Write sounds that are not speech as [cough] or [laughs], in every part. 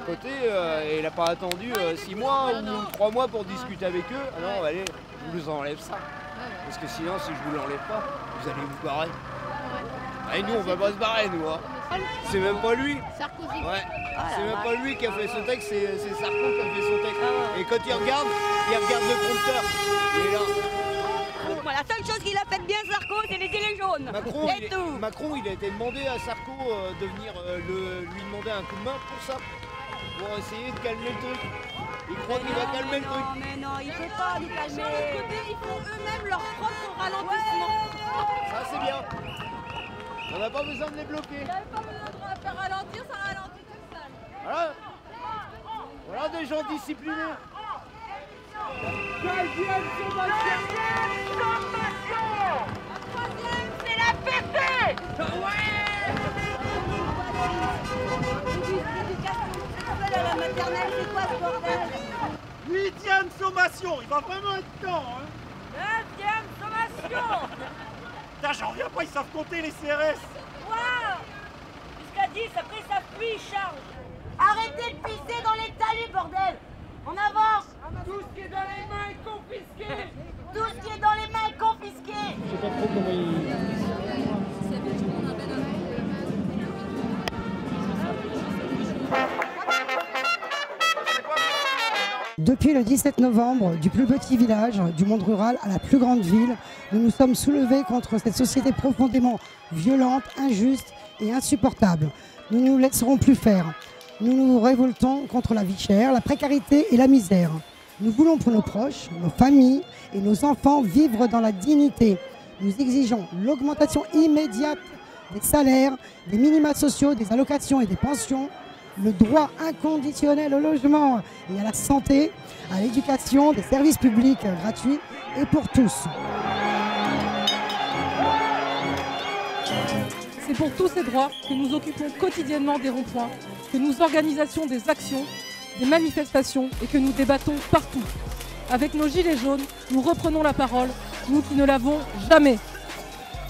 à côté, euh, et il n'a pas attendu 6 mois ou 3 mois pour discuter avec eux. Ah non, allez, je vous enlève ça. Parce que sinon, si je vous l'enlève pas, vous allez vous barrer. Et nous, on va pas se barrer, nous. Hein. C'est même pas lui. Sarkozy. Ouais. c'est même pas lui qui a fait ce texte, c'est Sarko qui a fait son texte. Et quand il regarde, il regarde le compteur. Il est là. la seule chose qu'il a fait bien Sarko, c'est les gilets jaunes. Macron, il, tout. Macron, il a été demandé à Sarko euh, de venir euh, lui demander un coup de main pour ça. Pour essayer de calmer le truc. Il croit qu'il va calmer le truc. Non, mais non, il faut pas nous calmer. Sur l'autre côté, ils font eux-mêmes leur propre ralentissement. Ça, c'est bien. On n'a pas besoin de les bloquer. Il n'y pas besoin de faire ralentir, ça ralentit tout seul. Voilà. Voilà des gens disciplinés. Deuxième troisième, c'est la fête Ouais à la maternelle, c'est quoi ce bordel Huitième sommation, il va vraiment être temps hein. Neuvième sommation Putain, j'en reviens pas, ils savent compter les CRS Waouh Jusqu'à 10, après ça fuit, charge Arrêtez de pisser dans les talus, bordel On avance Tout ce qui est dans les mains est confisqué. Tout ce qui est dans les mains est confisqué Je sais pas trop comment il... Depuis le 17 novembre, du plus petit village du monde rural à la plus grande ville, nous nous sommes soulevés contre cette société profondément violente, injuste et insupportable. Nous ne nous laisserons plus faire. Nous nous révoltons contre la vie chère, la précarité et la misère. Nous voulons pour nos proches, nos familles et nos enfants vivre dans la dignité. Nous exigeons l'augmentation immédiate des salaires, des minima sociaux, des allocations et des pensions, le droit inconditionnel au logement et à la santé, à l'éducation, des services publics gratuits et pour tous. C'est pour tous ces droits que nous occupons quotidiennement des ronds-points, que nous organisons des actions, des manifestations et que nous débattons partout. Avec nos gilets jaunes, nous reprenons la parole, nous qui ne l'avons jamais.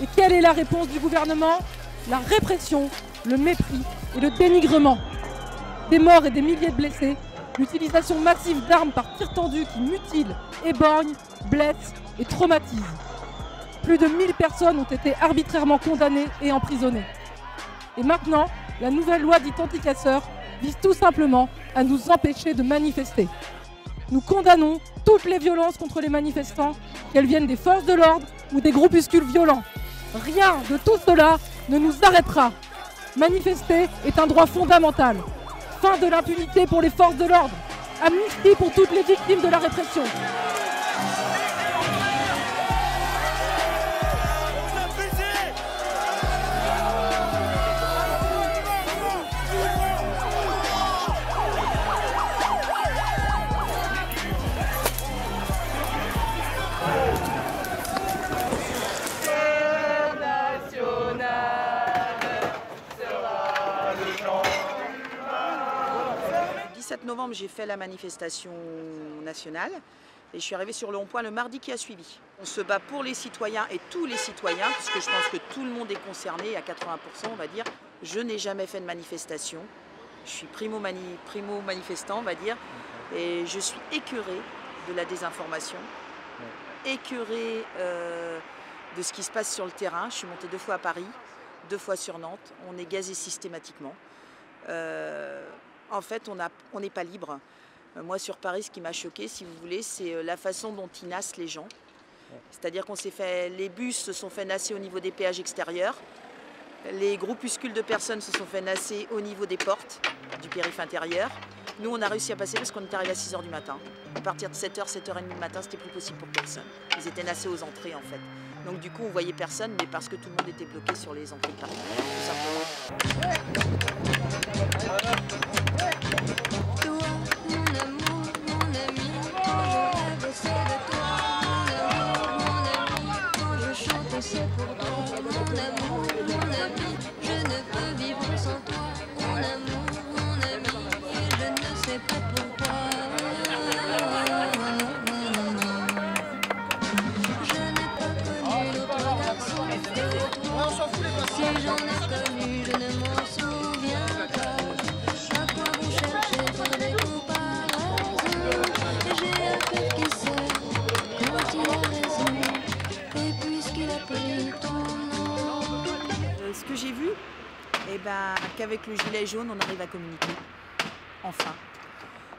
Et quelle est la réponse du gouvernement? La répression, le mépris et le dénigrement des morts et des milliers de blessés, l'utilisation massive d'armes par tir tendu qui mutilent, éborgnent, blessent et traumatisent. Plus de 1000 personnes ont été arbitrairement condamnées et emprisonnées. Et maintenant, la nouvelle loi dite anticasseur vise tout simplement à nous empêcher de manifester. Nous condamnons toutes les violences contre les manifestants, qu'elles viennent des forces de l'ordre ou des groupuscules violents. Rien de tout cela ne nous arrêtera. Manifester est un droit fondamental. Fin de l'impunité pour les forces de l'ordre. Amnistie pour toutes les victimes de la répression. 7 novembre, j'ai fait la manifestation nationale et je suis arrivée sur le rond-point le mardi qui a suivi. On se bat pour les citoyens et tous les citoyens, puisque je pense que tout le monde est concerné, à 80% on va dire. Je n'ai jamais fait de manifestation. Je suis primo, primo manifestant, on va dire, et je suis écœurée de la désinformation, écœurée euh, de ce qui se passe sur le terrain. Je suis montée deux fois à Paris, deux fois sur Nantes. On est gazé systématiquement. Euh, en fait, on n'est pas libre. Euh, moi, sur Paris, ce qui m'a choqué, si vous voulez, c'est euh, la façon dont ils nassent les gens. C'est-à-dire qu'on s'est fait, les bus se sont fait nasser au niveau des péages extérieurs. Les groupuscules de personnes se sont fait nasser au niveau des portes du périph' intérieur. Nous, on a réussi à passer parce qu'on est arrivé à 6h du matin. À partir de 7h, 7h30 du matin, c'était plus possible pour personne. Ils étaient nassés aux entrées, en fait. Donc du coup, on voyait personne, mais parce que tout le monde était bloqué sur les entrées de Paris, ai connu, qu'avec le gilet jaune, on arrive à communiquer. Enfin.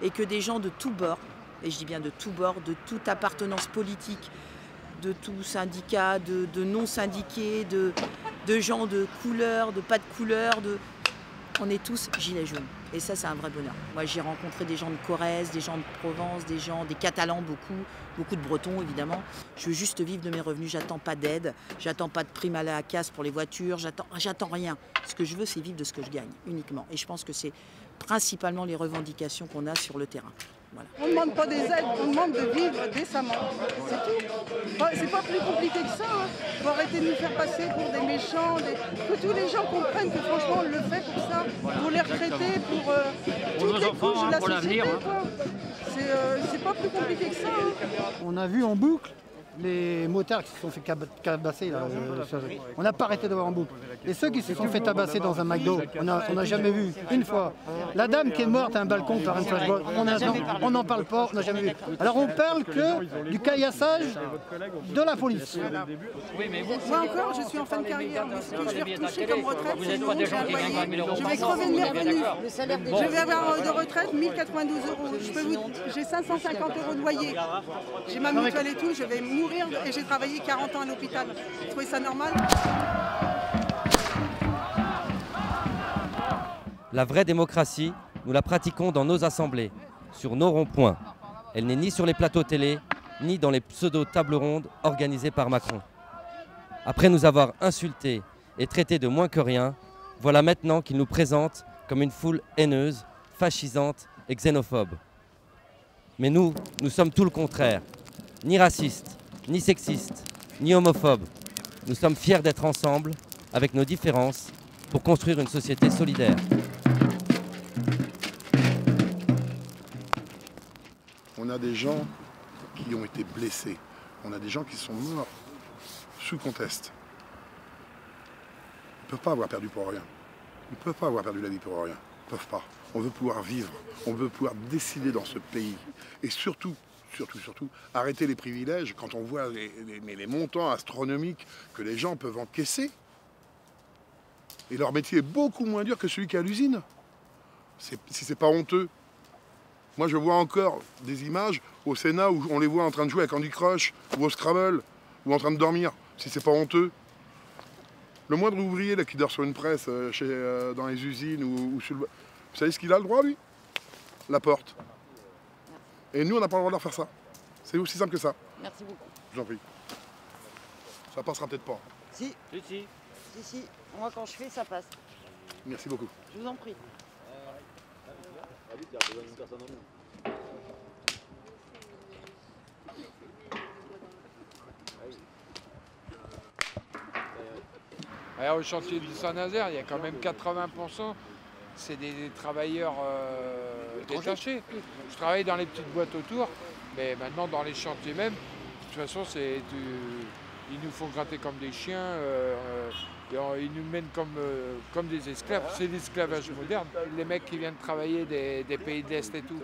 Et que des gens de tous bords, et je dis bien de tous bords, de toute appartenance politique, de tout syndicat, de, non-syndiqués, de, de gens de couleur, de pas de couleur, de... on est tous gilets jaunes. Et ça, c'est un vrai bonheur. Moi, j'ai rencontré des gens de Corrèze, des gens de Provence, des gens, des Catalans, beaucoup, beaucoup de Bretons, évidemment. Je veux juste vivre de mes revenus. J'attends pas d'aide, j'attends pas de prime à la casse pour les voitures, j'attends, rien. Ce que je veux, c'est vivre de ce que je gagne, uniquement. Et je pense que c'est principalement les revendications qu'on a sur le terrain. Voilà. On ne demande pas des aides, on demande de vivre décemment. C'est tout. C'est pas plus compliqué que ça. Il faut arrêter de nous faire passer pour des méchants. des- Que tous les gens comprennent que franchement on le fait pour ça, pour les retraités, pour euh, toutes les couches de la société. C'est euh, c'est pas plus compliqué que ça. hein. On a vu en boucle les motards qui se sont fait cabasser. là, euh, On n'a pas arrêté de voir en boucle. Et ceux qui se sont fait tabasser dans un McDo, on n'a jamais vu une fois. La dame qui est morte à un balcon par un flashball, on n'en parle pas, on n'a jamais vu. Alors on parle que du caillassage de la police. Moi encore, je suis en fin de carrière, mais ce que je vais retoucher comme retraite, c'est. Je vais crever de mes revenus. Je vais avoir euh, de retraite 1092 euros. Je peux vous- J'ai 550 euros de loyer. J'ai ma mutuelle et tout, je vais mourir et j'ai travaillé 40 ans à l'hôpital. Vous trouvez ça normal? La vraie démocratie, nous la pratiquons dans nos assemblées, sur nos ronds-points. Elle n'est ni sur les plateaux télé, ni dans les pseudo-tables rondes organisées par Macron. Après nous avoir insultés et traités de moins que rien, voilà maintenant qu'il nous présente comme une foule haineuse, fascisante et xénophobe. Mais nous, nous sommes tout le contraire. Ni racistes, ni sexistes, ni homophobes. Nous sommes fiers d'être ensemble, avec nos différences, pour construire une société solidaire. On a des gens qui ont été blessés. On a des gens qui sont morts sous conteste. Ils ne peuvent pas avoir perdu pour rien. Ils ne peuvent pas avoir perdu la vie pour rien. Ils ne peuvent pas. On veut pouvoir vivre. On veut pouvoir décider dans ce pays. Et surtout, surtout, surtout, arrêter les privilèges quand on voit les, montants astronomiques que les gens peuvent encaisser. Et leur métier est beaucoup moins dur que celui qui est à l'usine. Si c'est pas honteux, moi, je vois encore des images au Sénat où on les voit en train de jouer à Candy Crush ou au Scrabble ou en train de dormir. Si c'est pas honteux. Le moindre ouvrier là, qui dort sur une presse euh, euh, dans les usines ou, ou sur le... Vous savez ce qu'il a le droit, lui? La porte. Et nous, on n'a pas le droit de leur faire ça. C'est aussi simple que ça. Merci beaucoup. Je vous en prie. Ça passera peut-être pas. Si. Si, si. Si, si. Moi, quand je fais, ça passe. Merci beaucoup. Je vous en prie. Alors, au chantier du Saint-Nazaire, il y a quand même 80%, c'est des, des travailleurs euh, détachés. Je travaille dans les petites boîtes autour, mais maintenant dans les chantiers même, de toute façon, c'est du- ils nous font gratter comme des chiens, euh, euh, et on- ils nous mènent comme, euh, comme des esclaves. C'est l'esclavage moderne. Les mecs qui viennent travailler des, des pays de l'Est et tout,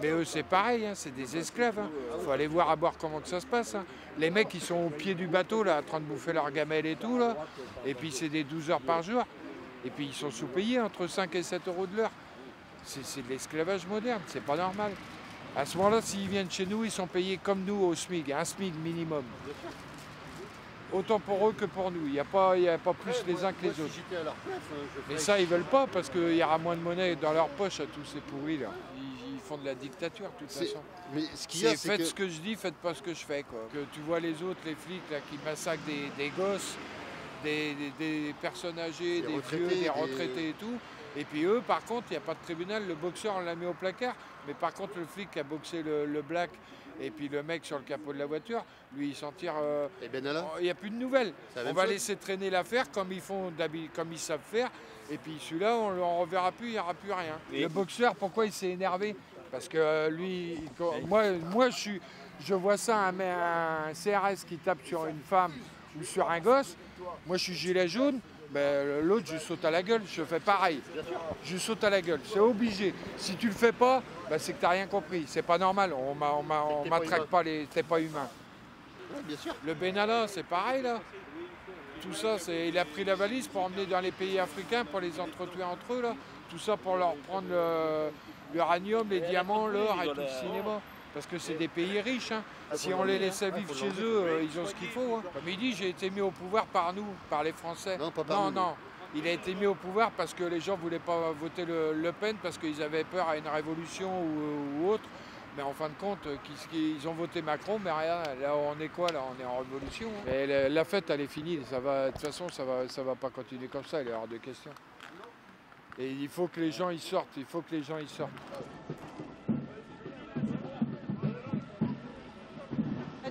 mais eux c'est pareil, hein, c'est des esclaves. Il faut aller voir à bord comment que ça se passe. hein. Les mecs ils sont au pied du bateau là, en train de bouffer leur gamelle et tout là. Et puis c'est des 12 heures par jour. Et puis ils sont sous-payés entre 5 et 7 euros de l'heure. C'est de l'esclavage moderne, c'est pas normal. À ce moment-là, s'ils viennent chez nous, ils sont payés comme nous au SMIC, un SMIC minimum. Autant pour eux que pour nous. Il n'y a, pas- il y a pas plus les uns que les autres. Mais ça, ils veulent pas parce qu'il y aura moins de monnaie dans leur poche à tous ces pourris là. Ils, ils font de la dictature de toute façon. mais ce qu'il y a, C'est c'est faites que- ce que je dis, faites pas ce que je fais quoi. Que tu vois les autres, les flics là, qui massacrent des, des gosses, des, des- des personnes âgées, Des vieux, des retraités et tout. Et puis eux, par contre, il n'y a pas de tribunal, le boxeur on l'a mis au placard. Mais par contre, le flic qui a boxé le, le black et puis le mec sur le capot de la voiture, lui, il s'en tire. euh, Il n'y a plus de nouvelles. On va chose. laisser traîner l'affaire comme ils font comme ils savent faire. Et puis celui-là, on ne le reverra plus, il n'y aura plus rien. Le boxeur, pourquoi il s'est énervé? Parce que euh, lui, il- moi, moi je, suis, je vois ça, un CRS qui tape sur une femme ou sur un gosse. Moi, je suis gilet jaune. Ben, L'autre, je saute à la gueule, je fais pareil. Je saute à la gueule, c'est obligé. Si tu le fais pas, ben, c'est que tu n'as rien compris. C'est pas normal, on pas m'attraque pas, les. T'es pas humain. bien sûr. Le Benalla, c'est pareil là. tout ça, c'est, il a pris la valise pour emmener dans les pays africains, pour les entretuer entre eux, là. Tout ça pour leur prendre l'uranium, les diamants, l'or et tout le cinéma. Parce que c'est des pays riches. Hein. Si on les laissait vivre chez eux, euh, ils ont ce qu'il faut. Hein. Comme il dit, j'ai été mis au pouvoir par nous, par les Français. Non, pas par non, nous. non. Il a été mis au pouvoir parce que les gens ne voulaient pas voter le, Le Pen parce qu'ils avaient peur à une révolution ou, ou autre. Mais en fin de compte, euh, qu'ils ont voté Macron, mais rien, là on est quoi là? On est en révolution. hein. Et la, fête elle est finie, ça va, de toute façon ça va, ça va pas continuer comme ça, il est hors de question. Et il faut que les gens y sortent, il faut que les gens y sortent.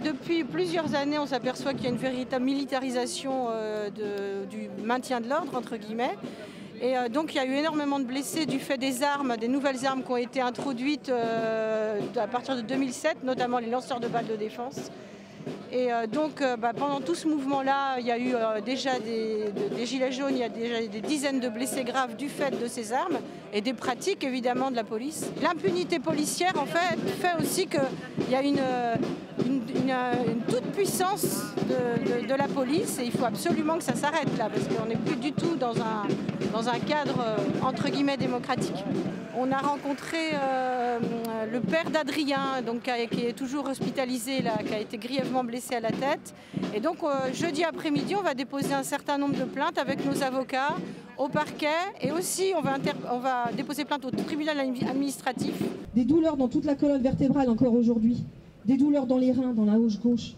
Depuis plusieurs années, on s'aperçoit qu'il y a une véritable militarisation euh, du maintien de l'ordre, entre guillemets. Et euh, donc il y a eu énormément de blessés du fait des armes, des nouvelles armes qui ont été introduites euh, à partir de 2007, notamment les lanceurs de balles de défense. Et euh, donc euh, bah, pendant tout ce mouvement-là, il y a eu euh, déjà des, de- des gilets jaunes, il y a déjà des dizaines de blessés graves du fait de ces armes et des pratiques évidemment de la police. L'impunité policière en fait fait aussi qu'il y a une, toute puissance de, la police et il faut absolument que ça s'arrête là parce qu'on n'est plus du tout dans un, dans un cadre entre guillemets démocratique. On a rencontré le père d'Adrien, qui est toujours hospitalisé, là, qui a été grièvement blessé à la tête. Et donc euh, jeudi après-midi, on va déposer un certain nombre de plaintes avec nos avocats au parquet et aussi on va, déposer plainte au tribunal admi- administratif. Des douleurs dans toute la colonne vertébrale encore aujourd'hui. Des douleurs dans les reins, dans la hanche gauche.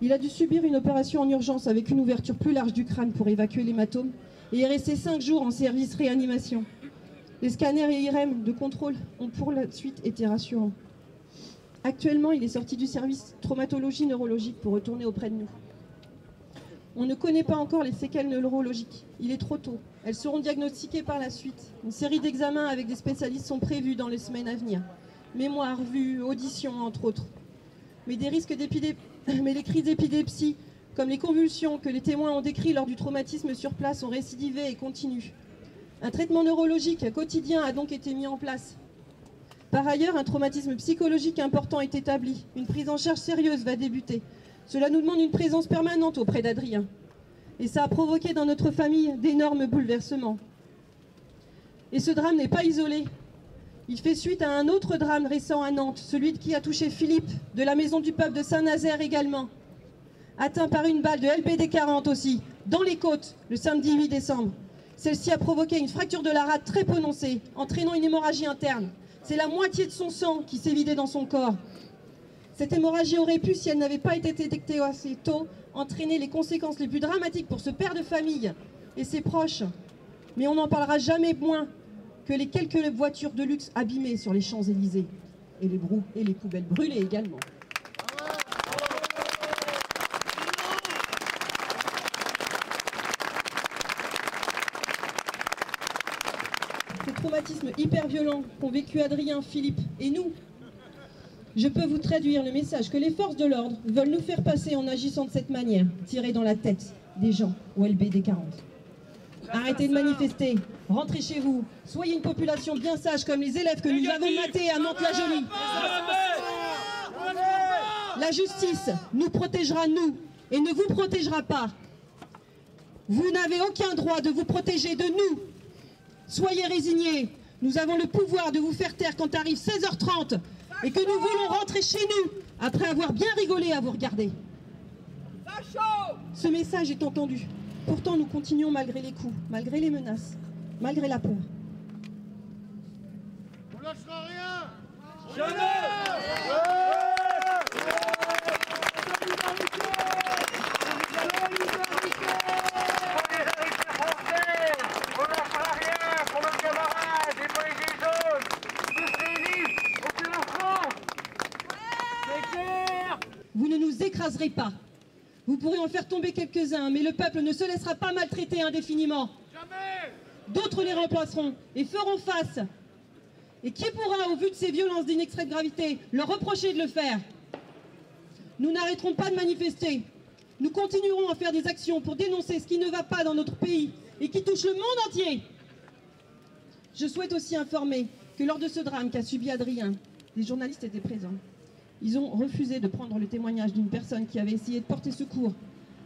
Il a dû subir une opération en urgence avec une ouverture plus large du crâne pour évacuer l'hématome et est resté cinq jours en service réanimation. Les scanners et IRM de contrôle ont pour la suite été rassurants. Actuellement, il est sorti du service traumatologie neurologique pour retourner auprès de nous. On ne connaît pas encore les séquelles neurologiques. Il est trop tôt. Elles seront diagnostiquées par la suite. Une série d'examens avec des spécialistes sont prévus dans les semaines à venir. Mémoire, vue, audition, entre autres. Mais, des risques [laughs] Mais les crises d'épilepsie, comme les convulsions que les témoins ont décrits lors du traumatisme sur place, ont récidivé et continuent. Un traitement neurologique quotidien a donc été mis en place. Par ailleurs, un traumatisme psychologique important est établi. Une prise en charge sérieuse va débuter. Cela nous demande une présence permanente auprès d'Adrien. Et ça a provoqué dans notre famille d'énormes bouleversements. Et ce drame n'est pas isolé. Il fait suite à un autre drame récent à Nantes, celui qui a touché Philippe, de la Maison du Peuple de Saint-Nazaire également. Atteint par une balle de LBD 40 aussi, dans les côtes, le samedi 8 décembre. Celle-ci a provoqué une fracture de la rate très prononcée, entraînant une hémorragie interne. C'est la moitié de son sang qui s'est vidé dans son corps. Cette hémorragie aurait pu, si elle n'avait pas été détectée assez tôt, entraîner les conséquences les plus dramatiques pour ce père de famille et ses proches. Mais on n'en parlera jamais moins que les quelques voitures de luxe abîmées sur les Champs-Élysées. Et les et les poubelles brûlées également. Ces traumatismes hyper violents qu'ont vécu Adrien, Philippe et nous, je peux vous traduire le message que les forces de l'ordre veulent nous faire passer en agissant de cette manière, tirer dans la tête des gens au LBD 40. Arrêtez de manifester, rentrez chez vous, soyez une population bien sage comme les élèves que nous avons matés à Nantes-la-Jolie. La justice nous protégera, nous, et ne vous protégera pas. Vous n'avez aucun droit de vous protéger de nous. Soyez résignés. Nous avons le pouvoir de vous faire taire quand arrive 16h30 et que nous voulons rentrer chez nous après avoir bien rigolé à vous regarder. Ce message est entendu. Pourtant, nous continuons malgré les coups, malgré les menaces, malgré la peur. On lâchera rien Vous ne nous écraserez pas. Vous pourrez en faire tomber quelques-uns, mais le peuple ne se laissera pas maltraiter indéfiniment. D'autres les remplaceront et feront face. Et qui pourra, au vu de ces violences d'une extrême gravité, leur reprocher de le faire? Nous n'arrêterons pas de manifester. Nous continuerons à faire des actions pour dénoncer ce qui ne va pas dans notre pays et qui touche le monde entier. Je souhaite aussi informer que lors de ce drame qu'a subi Adrien, les journalistes étaient présents. Ils ont refusé de prendre le témoignage d'une personne qui avait essayé de porter secours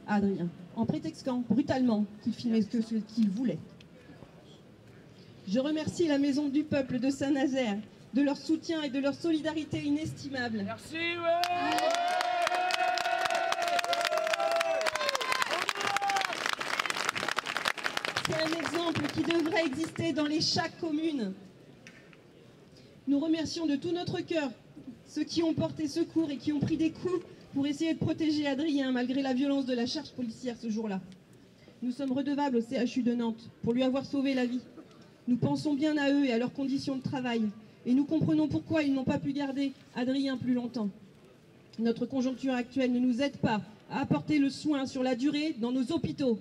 à Adrien en prétextant brutalement qu'il filmait que ce qu'il voulait. Je remercie la Maison du Peuple de Saint-Nazaire de leur soutien et de leur solidarité inestimable. Merci, C'est un exemple qui devrait exister dans les chaque commune. Nous remercions de tout notre cœur ceux qui ont porté secours et qui ont pris des coups pour essayer de protéger Adrien malgré la violence de la charge policière ce jour-là. Nous sommes redevables au CHU de Nantes pour lui avoir sauvé la vie. Nous pensons bien à eux et à leurs conditions de travail et nous comprenons pourquoi ils n'ont pas pu garder Adrien plus longtemps. Notre conjoncture actuelle ne nous aide pas à apporter le soin sur la durée dans nos hôpitaux.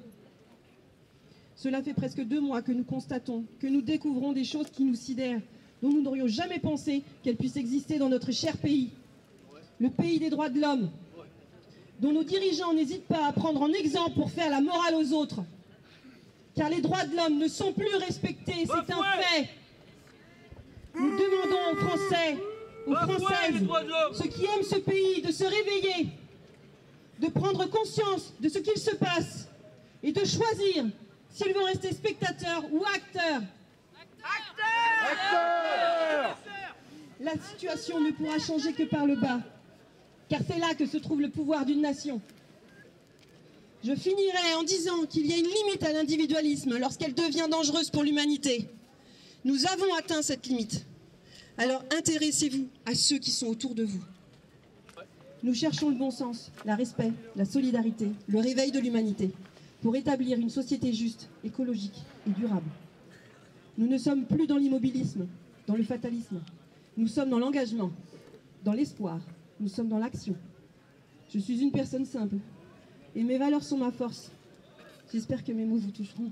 Cela fait presque deux mois que nous constatons, que nous découvrons des choses qui nous sidèrent, dont nous n'aurions jamais pensé qu'elles puissent exister dans notre cher pays. Le pays des droits de l'homme, dont nos dirigeants n'hésitent pas à prendre en exemple pour faire la morale aux autres. Car les droits de l'homme ne sont plus respectés, c'est un fait. Nous demandons aux Français, aux Françaises, ceux qui aiment ce pays, de se réveiller, de prendre conscience de ce qu'il se passe et de choisir s'ils vont rester spectateurs ou acteurs. Acteurs La situation ne pourra changer que par le bas, car c'est là que se trouve le pouvoir d'une nation. Je finirai en disant qu'il y a une limite à l'individualisme lorsqu'elle devient dangereuse pour l'humanité. Nous avons atteint cette limite. Alors intéressez-vous à ceux qui sont autour de vous. Nous cherchons le bon sens, le respect, la solidarité, le réveil de l'humanité pour établir une société juste, écologique et durable. Nous ne sommes plus dans l'immobilisme, dans le fatalisme. Nous sommes dans l'engagement, dans l'espoir. Nous sommes dans l'action. Je suis une personne simple et mes valeurs sont ma force. J'espère que mes mots vous toucheront.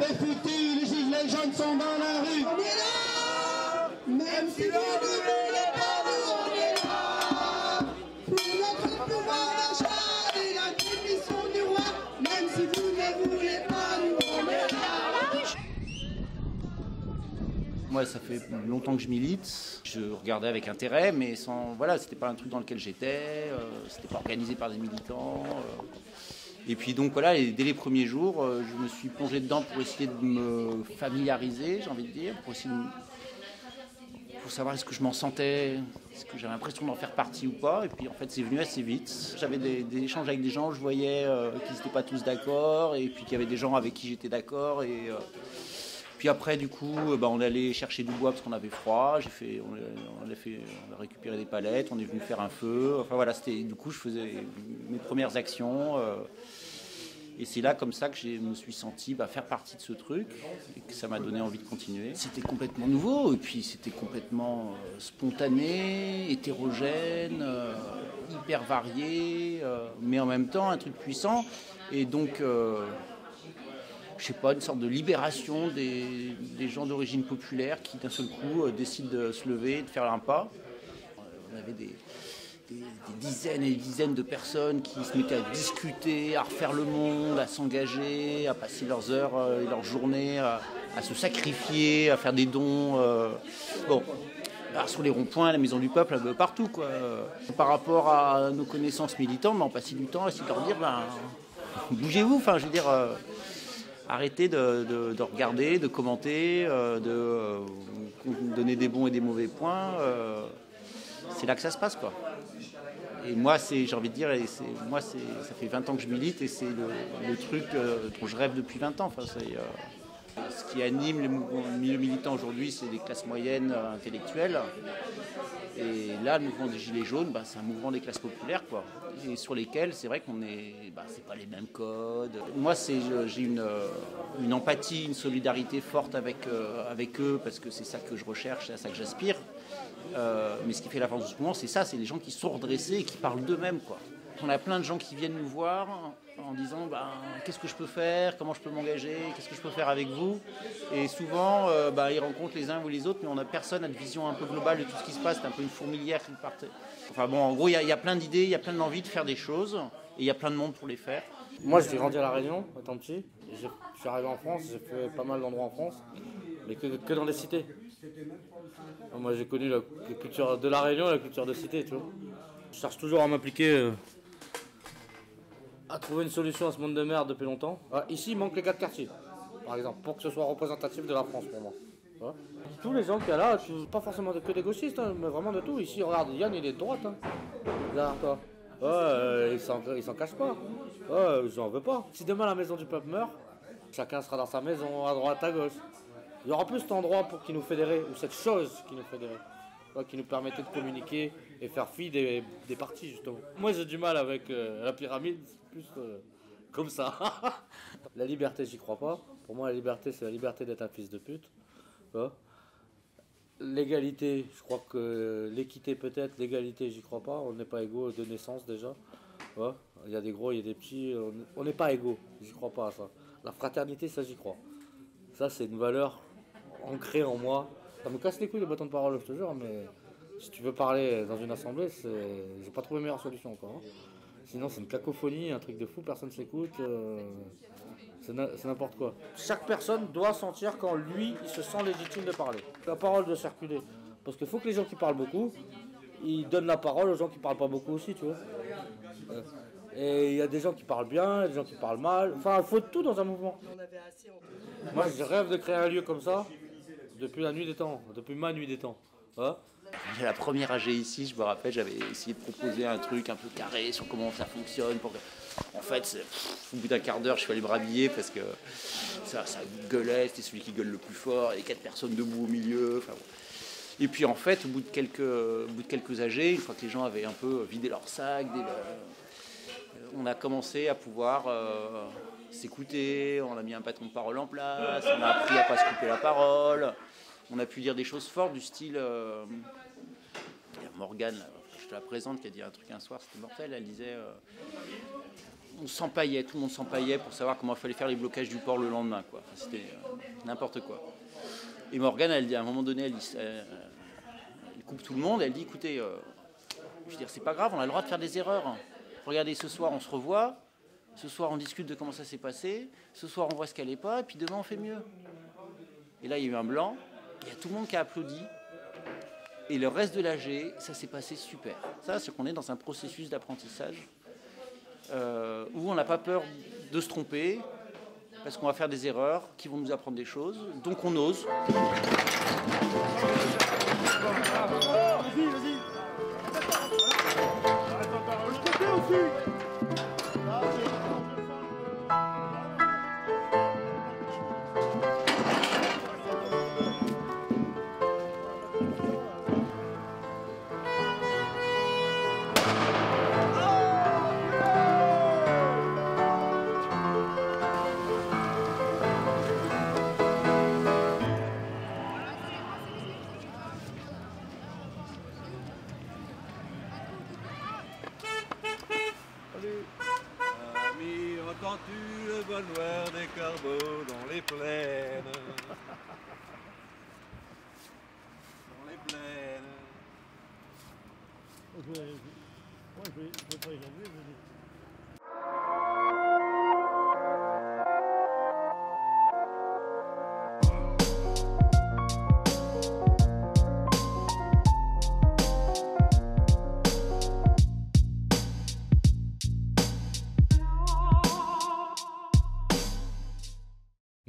Les gilets jaunes sont dans la rue On est là Même si vous ne voulez pas, nous on est là Pour notre pouvoir d'achat et la démission du roi Même si vous ne voulez pas, nous on est là Moi, ça fait longtemps que je milite. Je regardais avec intérêt, mais sans. Voilà, c'était pas un truc dans lequel j'étais. euh, c'était pas organisé par des militants. euh. Et puis donc voilà, dès les premiers jours, euh, je me suis plongé dedans pour essayer de me familiariser, j'ai envie de dire, pour essayer de pour savoir est-ce que je m'en sentais, est-ce que j'avais l'impression d'en faire partie ou pas. Et puis en fait, c'est venu assez vite. J'avais des, échanges avec des gens, je voyais euh, qu'ils n'étaient pas tous d'accord, et puis qu'il y avait des gens avec qui j'étais d'accord. Euh, puis après, du coup, euh, bah, on allait chercher du bois parce qu'on avait froid. J'ai fait, on, a, fait, on a récupéré des palettes, on est venu faire un feu. Enfin voilà, c'était du coup, je faisais mes premières actions. euh, et c'est là, comme ça, que je me suis senti bah, faire partie de ce truc et que ça m'a donné envie de continuer. C'était complètement nouveau et puis c'était complètement euh, spontané, hétérogène, hyper varié, mais en même temps un truc puissant. Et donc, je sais pas, une sorte de libération des, gens d'origine populaire qui d'un seul coup euh, décident de se lever, de faire un pas. Euh, On avait des, dizaines et des dizaines de personnes qui se mettaient à discuter, à refaire le monde, à s'engager, à passer leurs heures euh, et leurs journées, à, se sacrifier, à faire des dons. Bon, bah, sur les ronds-points, la Maison du Peuple, partout. Quoi. Par rapport à nos connaissances militantes, bah, on passait du temps à essayer de leur dire ben, bougez-vous, enfin, je veux dire, arrêtez de, de- de regarder, de commenter, euh, de euh, donner des bons et des mauvais points. euh, c'est là que ça se passe, quoi. Et moi, c'est, j'ai envie de dire, et moi, ça fait 20 ans que je milite et c'est le, truc dont je rêve depuis 20 ans. Ce qui anime les mouvements- le milieu militant aujourd'hui, c'est les classes moyennes euh, intellectuelles. Et là, le mouvement des Gilets jaunes, bah, c'est un mouvement des classes populaires. Et sur lesquels, c'est vrai qu'on est. Bah, pas les mêmes codes. Moi, j'ai une, euh, une empathie, une solidarité forte avec, euh, avec eux, parce que c'est ça que je recherche, c'est à ça que j'aspire. Mais ce qui fait la force de ce mouvement, c'est ça, c'est les gens qui sont redressés et qui parlent d'eux-mêmes, quoi. On a plein de gens qui viennent nous voir en disant ben, qu'est-ce que je peux faire, comment je peux m'engager, qu'est-ce que je peux faire avec vous. Et souvent, euh, ben, ils rencontrent les uns ou les autres, mais on n'a personne a de vision un peu globale de tout ce qui se passe. C'est un peu une fourmilière qui part. Enfin bon, en gros, il y, a- plein d'idées, il y a plein d'envie de faire des choses, et il y a plein de monde pour les faire. Moi, j'ai grandi à La Réunion, étant petit. Je suis arrivé en France, j'ai fait pas mal d'endroits en France, mais que, dans les cités. Moi, j'ai connu la, la culture de La Réunion et la culture de cité, tu vois. Je cherche toujours à m'impliquer, euh, à trouver une solution à ce monde de merde depuis longtemps. Ici, il manque les gars de quartier, par exemple, pour que ce soit représentatif de la France pour moi. Tous les gens qu'il y a là, pas forcément que des gauchistes, hein, mais vraiment de tout. Ici, regarde, Yann, il est de droite. Hein. Derrière toi. Ouais, euh, il s'en cache pas. Ouais, j'en veux pas. Si demain la maison du peuple meurt, chacun sera dans sa maison, à droite, à gauche. Il y aura plus cet endroit pour qui nous fédérer, ou cette chose qui nous fédérait. Ouais, qui nous permettait de communiquer et faire fi des, des partis, justement. Moi, j'ai du mal avec euh, la pyramide, plus euh, comme ça. [laughs] la liberté, j'y crois pas. Pour moi, la liberté, c'est la liberté d'être un fils de pute. L'égalité, je crois que l'équité peut-être, l'égalité, j'y crois pas. On n'est pas égaux de naissance déjà. Il y a des gros, il y a des petits. on- On n'est pas égaux, j'y crois pas à ça. La fraternité, ça j'y crois. Ça, c'est une valeur ancrée en moi. Ça me casse les couilles les bâtons de parole, je te jure, mais si tu veux parler dans une assemblée, c'est... j'ai pas trouvé meilleure solution encore. hein. Sinon, c'est une cacophonie, un truc de fou, personne s'écoute. euh, C'est n'importe quoi. Chaque personne doit sentir quand lui, il se sent légitime de parler. La parole doit circuler. Parce qu'il faut que les gens qui parlent beaucoup, ils donnent la parole aux gens qui parlent pas beaucoup aussi, tu vois. Euh, Et il y a des gens qui parlent bien, des gens qui parlent mal. Enfin, il faut tout dans un mouvement. Moi, je rêve de créer un lieu comme ça depuis la nuit des temps, depuis ma nuit des temps. Hein La première AG ici, je me rappelle, j'avais essayé de proposer un truc un peu carré sur comment ça fonctionne. En fait, au bout d'un quart d'heure, je suis allé me rhabiller parce que ça, ça gueulait, c'était celui qui gueule le plus fort, et quatre personnes debout au milieu. Et puis en fait, au bout de quelques, au bout de quelques AG, une fois que les gens avaient un peu vidé leur sac, euh, on a commencé à pouvoir euh, s'écouter, on a mis un patron de parole en place, on a appris à pas se couper la parole, on a pu dire des choses fortes du style... euh, Morgane, je te la présente, qui a dit un truc un soir, c'était mortel. Elle disait euh, on s'empaillait, tout le monde s'empaillait pour savoir comment il fallait faire les blocages du port le lendemain. quoi. C'était euh, n'importe quoi. Et Morgane, elle dit à un moment donné, elle, coupe tout le monde, elle dit écoutez, je veux dire, c'est pas grave, on a le droit de faire des erreurs. Regardez, ce soir, on se revoit. Ce soir, on discute de comment ça s'est passé. Ce soir, on voit ce qu'elle n'est pas. Et puis demain, on fait mieux. Et là, il y a eu un blanc. Il y a tout le monde qui a applaudi. Et le reste de l'AG, ça s'est passé super. Ça, c'est qu'on est dans un processus d'apprentissage euh, où on n'a pas peur de se tromper, parce qu'on va faire des erreurs qui vont nous apprendre des choses. Donc on ose. Dans les plaines Dans les plaines. Je vais, moi, je vais, je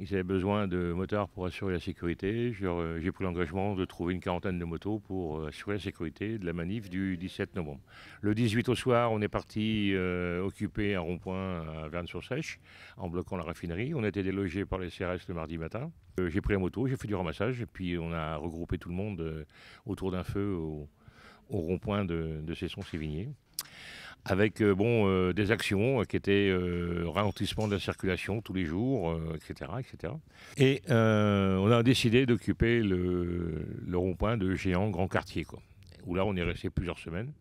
Ils avaient besoin de motards pour assurer la sécurité. Euh, J'ai pris l'engagement de trouver une quarantaine de motos pour euh, assurer la sécurité de la manif du 17 novembre. Le 18 au soir, on est parti euh, occuper un rond-point à Verne-sur-Sèche en bloquant la raffinerie. On a été délogés par les CRS le mardi matin. J'ai pris la moto, j'ai fait du ramassage et puis on a regroupé tout le monde autour d'un feu au, au rond-point de, de Cesson-Sévigné avec euh, bon, euh, des actions euh, qui étaient ralentissement de la circulation tous les jours, etc., etc. Et on a décidé d'occuper le, rond-point de Géant Grand Quartier, où là on est resté plusieurs semaines,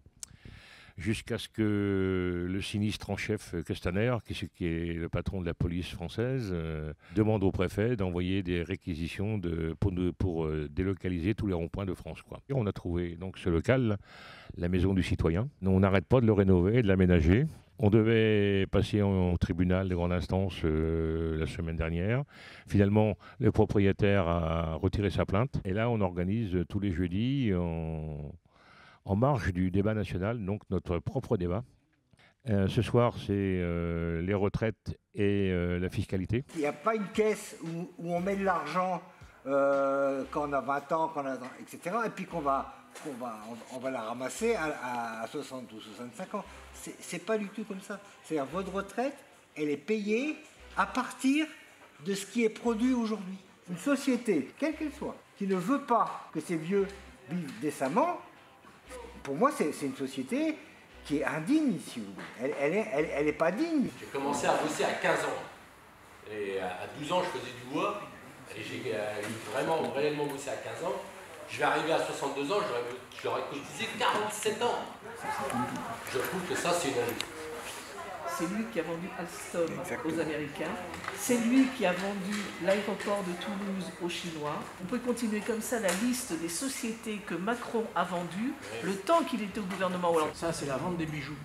jusqu'à ce que le sinistre en chef euh, Castaner, qui, est- le patron de la police française, euh, demande au préfet d'envoyer des réquisitions pour, euh, délocaliser tous les ronds-points de France. On a trouvé donc ce local, la maison du citoyen. On n'arrête pas de le rénover de l'aménager. On devait passer en, tribunal de grande instance la semaine dernière. Finalement, le propriétaire a retiré sa plainte. Et là, on organise tous les jeudis, en marge du débat national, donc notre propre débat. Euh, ce soir, c'est euh, les retraites et euh, la fiscalité. Il n'y a pas une caisse où, on met de l'argent quand on a 20 ans, quand on a, etc. Et puis qu'on va, qu'on va, on, va la ramasser à, à 60 ou 65 ans. C'est pas du tout comme ça. C'est-à-dire votre retraite, elle est payée à partir de ce qui est produit aujourd'hui. Une société, quelle qu'elle soit, qui ne veut pas que ses vieux vivent décemment, pour moi, c'est une société qui est indigne, si vous voulez. Elle, elle, est, elle, est pas digne. J'ai commencé à bosser à 15 ans. Et à à 12 ans, je faisais du bois. Et j'ai euh, vraiment, réellement bossé à 15 ans. Je vais arriver à 62 ans, j'aurais- je leur ai cotisé 47 ans. Je trouve que ça, c'est une injustice. C'est lui qui a vendu Alstom aux Américains. C'est lui qui a vendu l'aéroport de Toulouse aux Chinois. On peut continuer comme ça la liste des sociétés que Macron a vendues le temps qu'il était au gouvernement Hollande. Ça, c'est la vente des bijoux.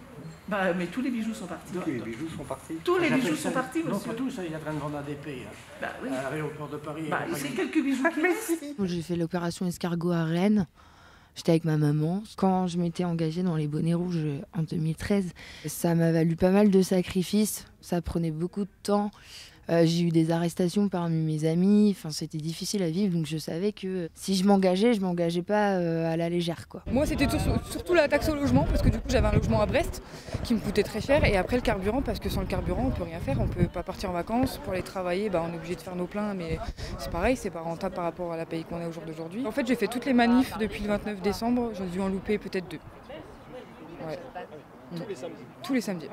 Bah, mais tous les bijoux sont partis. Tous les bijoux sont partis. Tous les bijoux sont partis, Non, monsieur. pas tous, hein, il est en train de vendre à DP. hein. Bah oui. À l'aéroport de Paris. Bah, c'est quelques bijoux qui restent. J'ai fait l'opération escargot à Rennes. J'étais avec ma maman. Quand je m'étais engagée dans les bonnets rouges en 2013, ça m'a valu pas mal de sacrifices. Ça prenait beaucoup de temps. Euh, j'ai eu des arrestations parmi mes amis. Enfin, c'était difficile à vivre. Donc je savais que si je m'engageais, je m'engageais pas euh, à la légère. Quoi. Moi, c'était sur- surtout la taxe au logement, parce que du coup, j'avais un logement à Brest qui me coûtait très cher. Et après, le carburant, parce que sans le carburant, on peut rien faire. On peut pas partir en vacances. Pour aller travailler, bah, on est obligé de faire nos pleins, mais c'est pareil, c'est pas rentable par rapport à la paye qu'on a au jour d'aujourd'hui. En fait, j'ai fait toutes les manifs depuis le 29 décembre. J'ai dû en louper peut-être deux. Tous les samedis Tous les samedis.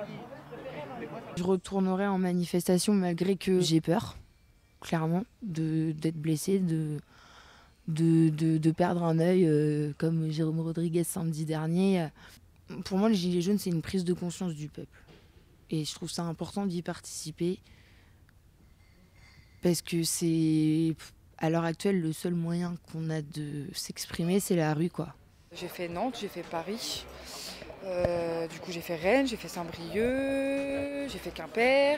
Je retournerai en manifestation malgré que j'ai peur, clairement, d'être blessée, de, de, de- de perdre un œil euh, comme Jérôme Rodriguez samedi dernier. Pour moi, le Gilet jaune, c'est une prise de conscience du peuple. Et je trouve ça important d'y participer parce que c'est, à l'heure actuelle, le seul moyen qu'on a de s'exprimer, c'est la rue, quoi. J'ai fait Nantes, j'ai fait Paris. Euh, du coup, j'ai fait Rennes, j'ai fait Saint-Brieuc, j'ai fait Quimper.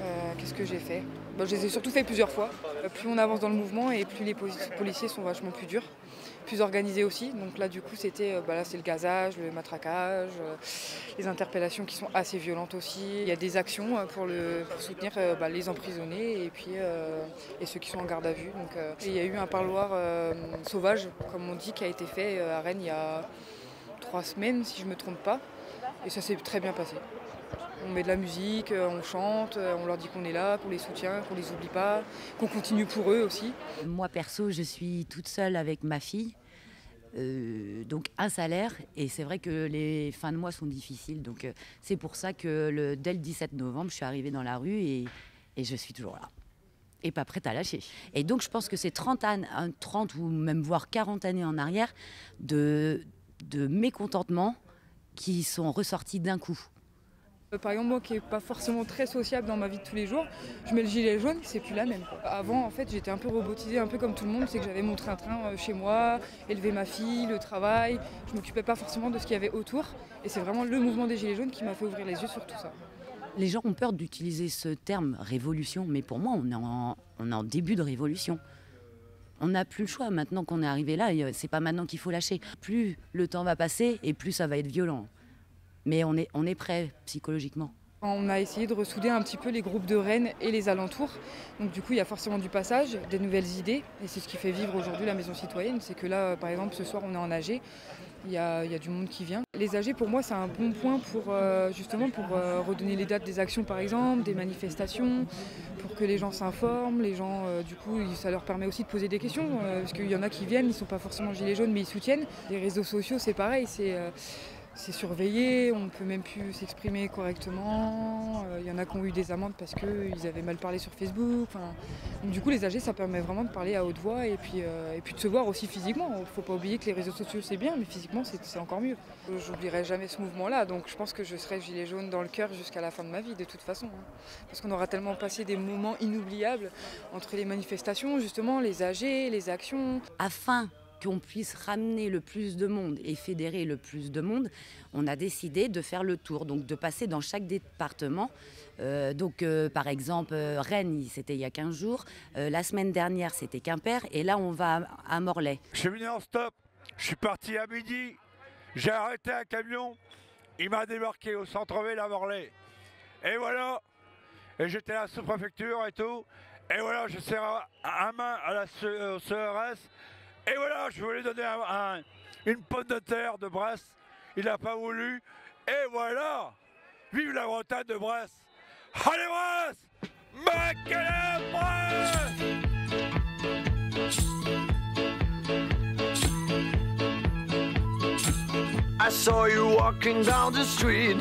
Euh, Qu'est-ce que j'ai fait? Bon, Je les ai surtout fait plusieurs fois. Euh, Plus on avance dans le mouvement et plus les poli- policiers sont vachement plus durs, plus organisés aussi. Donc là, du coup, c'était bah c'est le gazage, le matraquage, les interpellations qui sont assez violentes aussi. Il y a des actions pour, soutenir bah, les emprisonnés et ceux qui sont en garde à vue. Il y a eu un parloir sauvage, comme on dit, qui a été fait à Rennes il y a trois semaines, si je me trompe pas. Et ça s'est très bien passé. On met de la musique, euh, on chante, euh, on leur dit qu'on est là, qu'on les soutient, qu'on les oublie pas, qu'on continue pour eux aussi. Moi perso, je suis toute seule avec ma fille. Euh, donc un salaire et c'est vrai que les fins de mois sont difficiles donc c'est pour ça que le, dès le 17 novembre je suis arrivée dans la rue et, et je suis toujours là et pas prête à lâcher et donc je pense que c'est 30, an- un- 30 ou même voire 40 années en arrière de, de mécontentement qui sont ressortis d'un coup Euh, Par exemple, moi qui n'ai pas forcément très sociable dans ma vie de tous les jours, je mets le gilet jaune, c'est plus la même. Avant, en fait, j'étais un peu robotisée, un peu comme tout le monde, c'est que j'avais mon train-train euh, chez moi, élever ma fille, le travail, je m'occupais pas forcément de ce qu'il y avait autour. Et c'est vraiment le mouvement des gilets jaunes qui m'a fait ouvrir les yeux sur tout ça. Les gens ont peur d'utiliser ce terme révolution, mais pour moi, on est en, on est en début de révolution. On n'a plus le choix maintenant qu'on est arrivé là. C'est pas maintenant qu'il faut lâcher. Plus le temps va passer et plus ça va être violent. Mais on est, on prêt psychologiquement. On a essayé de ressouder un petit peu les groupes de Rennes et les alentours. Donc du coup, il y a forcément du passage, des nouvelles idées. Et c'est ce qui fait vivre aujourd'hui la maison citoyenne. C'est que là, par exemple, ce soir, on est en AG. Il y, a, du monde qui vient. Les AG, pour moi, c'est un bon point pour euh, justement pour euh, redonner les dates des actions, par exemple, des manifestations, pour que les gens s'informent. Les gens, euh, du coup, ça leur permet aussi de poser des questions, parce qu'il y en a qui viennent, ils ne sont pas forcément gilets jaunes, mais ils soutiennent. Les réseaux sociaux, c'est pareil, c'est c'est surveillé, on ne peut même plus s'exprimer correctement. Euh, Il y en a qui ont eu des amendes parce qu'ils avaient mal parlé sur Facebook. Du coup, les AG, ça permet vraiment de parler à haute voix et puis, euh, de se voir aussi physiquement. Il ne faut pas oublier que les réseaux sociaux, c'est bien, mais physiquement, c'est encore mieux. J'oublierai jamais ce mouvement-là, donc je pense que je serai gilet jaune dans le cœur jusqu'à la fin de ma vie, de toute façon. hein. Parce qu'on aura tellement passé des moments inoubliables entre les manifestations, justement, les AG, les actions. Afin qu'on puisse ramener le plus de monde et fédérer le plus de monde, on a décidé de faire le tour, donc de passer dans chaque département. Euh, donc, euh, par exemple, euh, Rennes, c'était il y a 15 jours. La semaine dernière, c'était Quimper. Et là, on va à, Morlaix. Je suis venu en stop. Je suis parti à midi. J'ai arrêté un camion. Il m'a débarqué au centre-ville à Morlaix. Et voilà. Et j'étais à la sous-préfecture et tout. Et voilà, je serre à, main à la au CRS. Et voilà, je voulais donner un- un- une pomme de terre de Brest. Il n'a pas voulu. Et voilà. Vive la Bretagne de Brest. Allez Brest Macalin Brest I saw you walking down the street.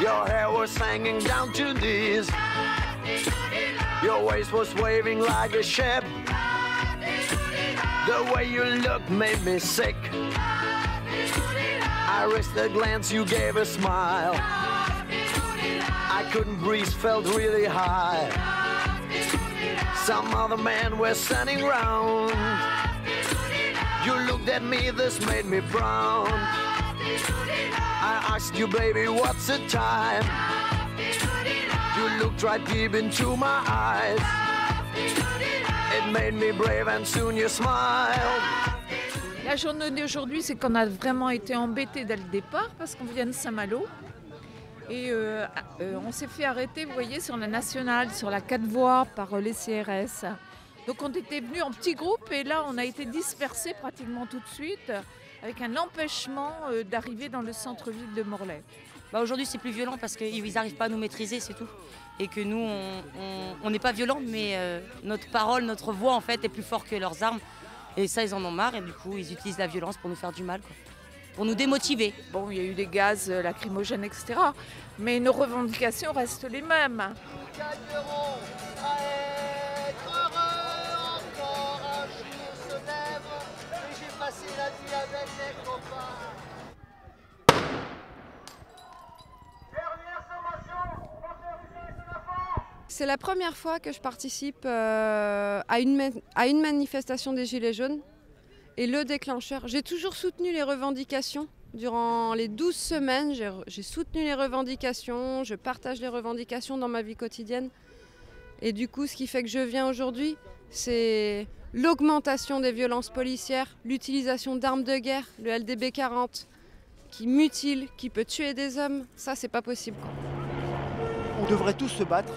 Your hair was hanging down to knees. Your waist was waving like a ship. The way you looked made me sick. I risked a glance, you gave a smile. I couldn't breathe, felt really high. Some other men were standing round. You looked at me, this made me brown. I asked you, baby, what's the time? You looked right deep into my eyes. It made me brave, and soon you smiled. La journée d'aujourd'hui, c'est qu'on a vraiment été embêtés dès le départ parce qu'on vient de Saint-Malo. Et euh, euh, on s'est fait arrêter, vous voyez, sur la nationale, sur la 4 voies par euh, les CRS. Donc on était venus en petits groupes et là on a été dispersés pratiquement tout de suite avec un empêchement euh, d'arriver dans le centre-ville de Morlaix. Bah aujourd'hui c'est plus violent parce qu'ils n'arrivent pas à nous maîtriser, c'est tout. Et que nous, on- n'est pas violents, mais euh, notre parole, notre voix en fait est plus fort que leurs armes. Et ça, ils en ont marre et du coup, ils utilisent la violence pour nous faire du mal, quoi. pour nous démotiver. Bon, il y a eu des gaz euh, lacrymogènes, etc. Mais nos revendications restent les mêmes. J'ai C'est la première fois que je participe euh, à, une manifestation des Gilets jaunes. Et le déclencheur, j'ai toujours soutenu les revendications. Durant les 12 semaines, j'ai soutenu les revendications, je partage les revendications dans ma vie quotidienne. Et du coup, ce qui fait que je viens aujourd'hui, c'est l'augmentation des violences policières, l'utilisation d'armes de guerre, le LDB 40, qui mutile, qui peut tuer des hommes. Ça, c'est pas possible. On devrait tous se battre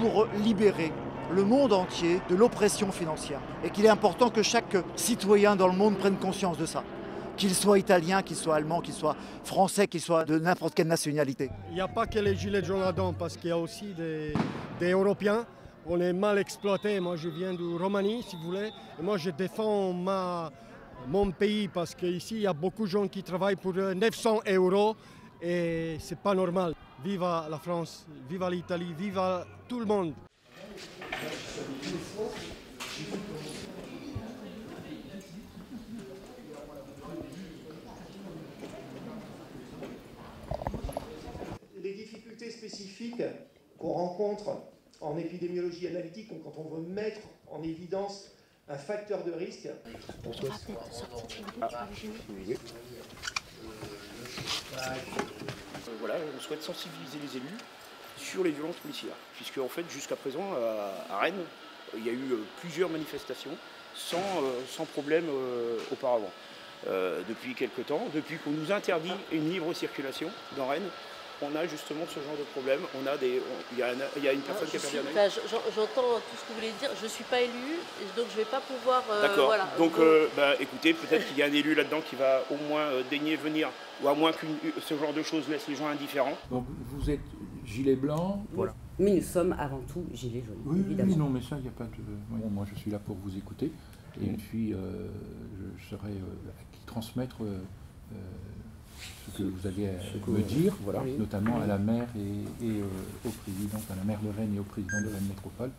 pour libérer le monde entier de l'oppression financière. Et qu'il est important que chaque citoyen dans le monde prenne conscience de ça. Qu'il soit italien, qu'il soit allemand, qu'il soit français, qu'il soit de n'importe quelle nationalité. Il n'y a pas que les gilets jaunes là-dedans, parce qu'il y a aussi des, Européens. On est mal exploités. Moi, je viens de Roumanie, si vous voulez. Et moi, je défends ma, mon pays, parce qu'ici, il y a beaucoup de gens qui travaillent pour euh, 900 euros. Et c'est pas normal. Viva la France, viva l'Italie, viva tout le monde. les difficultés spécifiques qu'on rencontre en épidémiologie analytique, donc quand on veut mettre en évidence un facteur de risque. Euh, voilà, on souhaite sensibiliser les élus sur les violences policières, puisque en fait jusqu'à présent à, Rennes, il y a eu euh, plusieurs manifestations sans, euh, sans problème euh, auparavant. Euh, depuis quelque temps, depuis qu'on nous interdit une libre circulation dans Rennes, on a justement ce genre de problème. On a des, on- il y, a un- il y a une personne Je qui a suis- perdu un J'entends tout ce que vous voulez dire. Je ne suis pas élue, et donc je ne vais pas pouvoir. euh, D'accord. voilà. Donc, euh, bah, écoutez, peut-être qu'il y a un élu là-dedans qui va au moins euh, daigner venir, ou à moins que ce genre de choses laisse les gens indifférents. Donc vous êtes gilet blanc, voilà. Mais nous sommes avant tout gilets jaunes, Oui, oui, évidemment. non, mais ça, il n'y a pas de. Bon, moi, je suis là pour vous écouter. Et puis, euh, je, je serai euh, qui transmettre euh, euh, ce que vous allez euh, que- me dire, voilà. notamment à la maire et, et, euh, au président, à la maire de Rennes et au président de Rennes Métropole.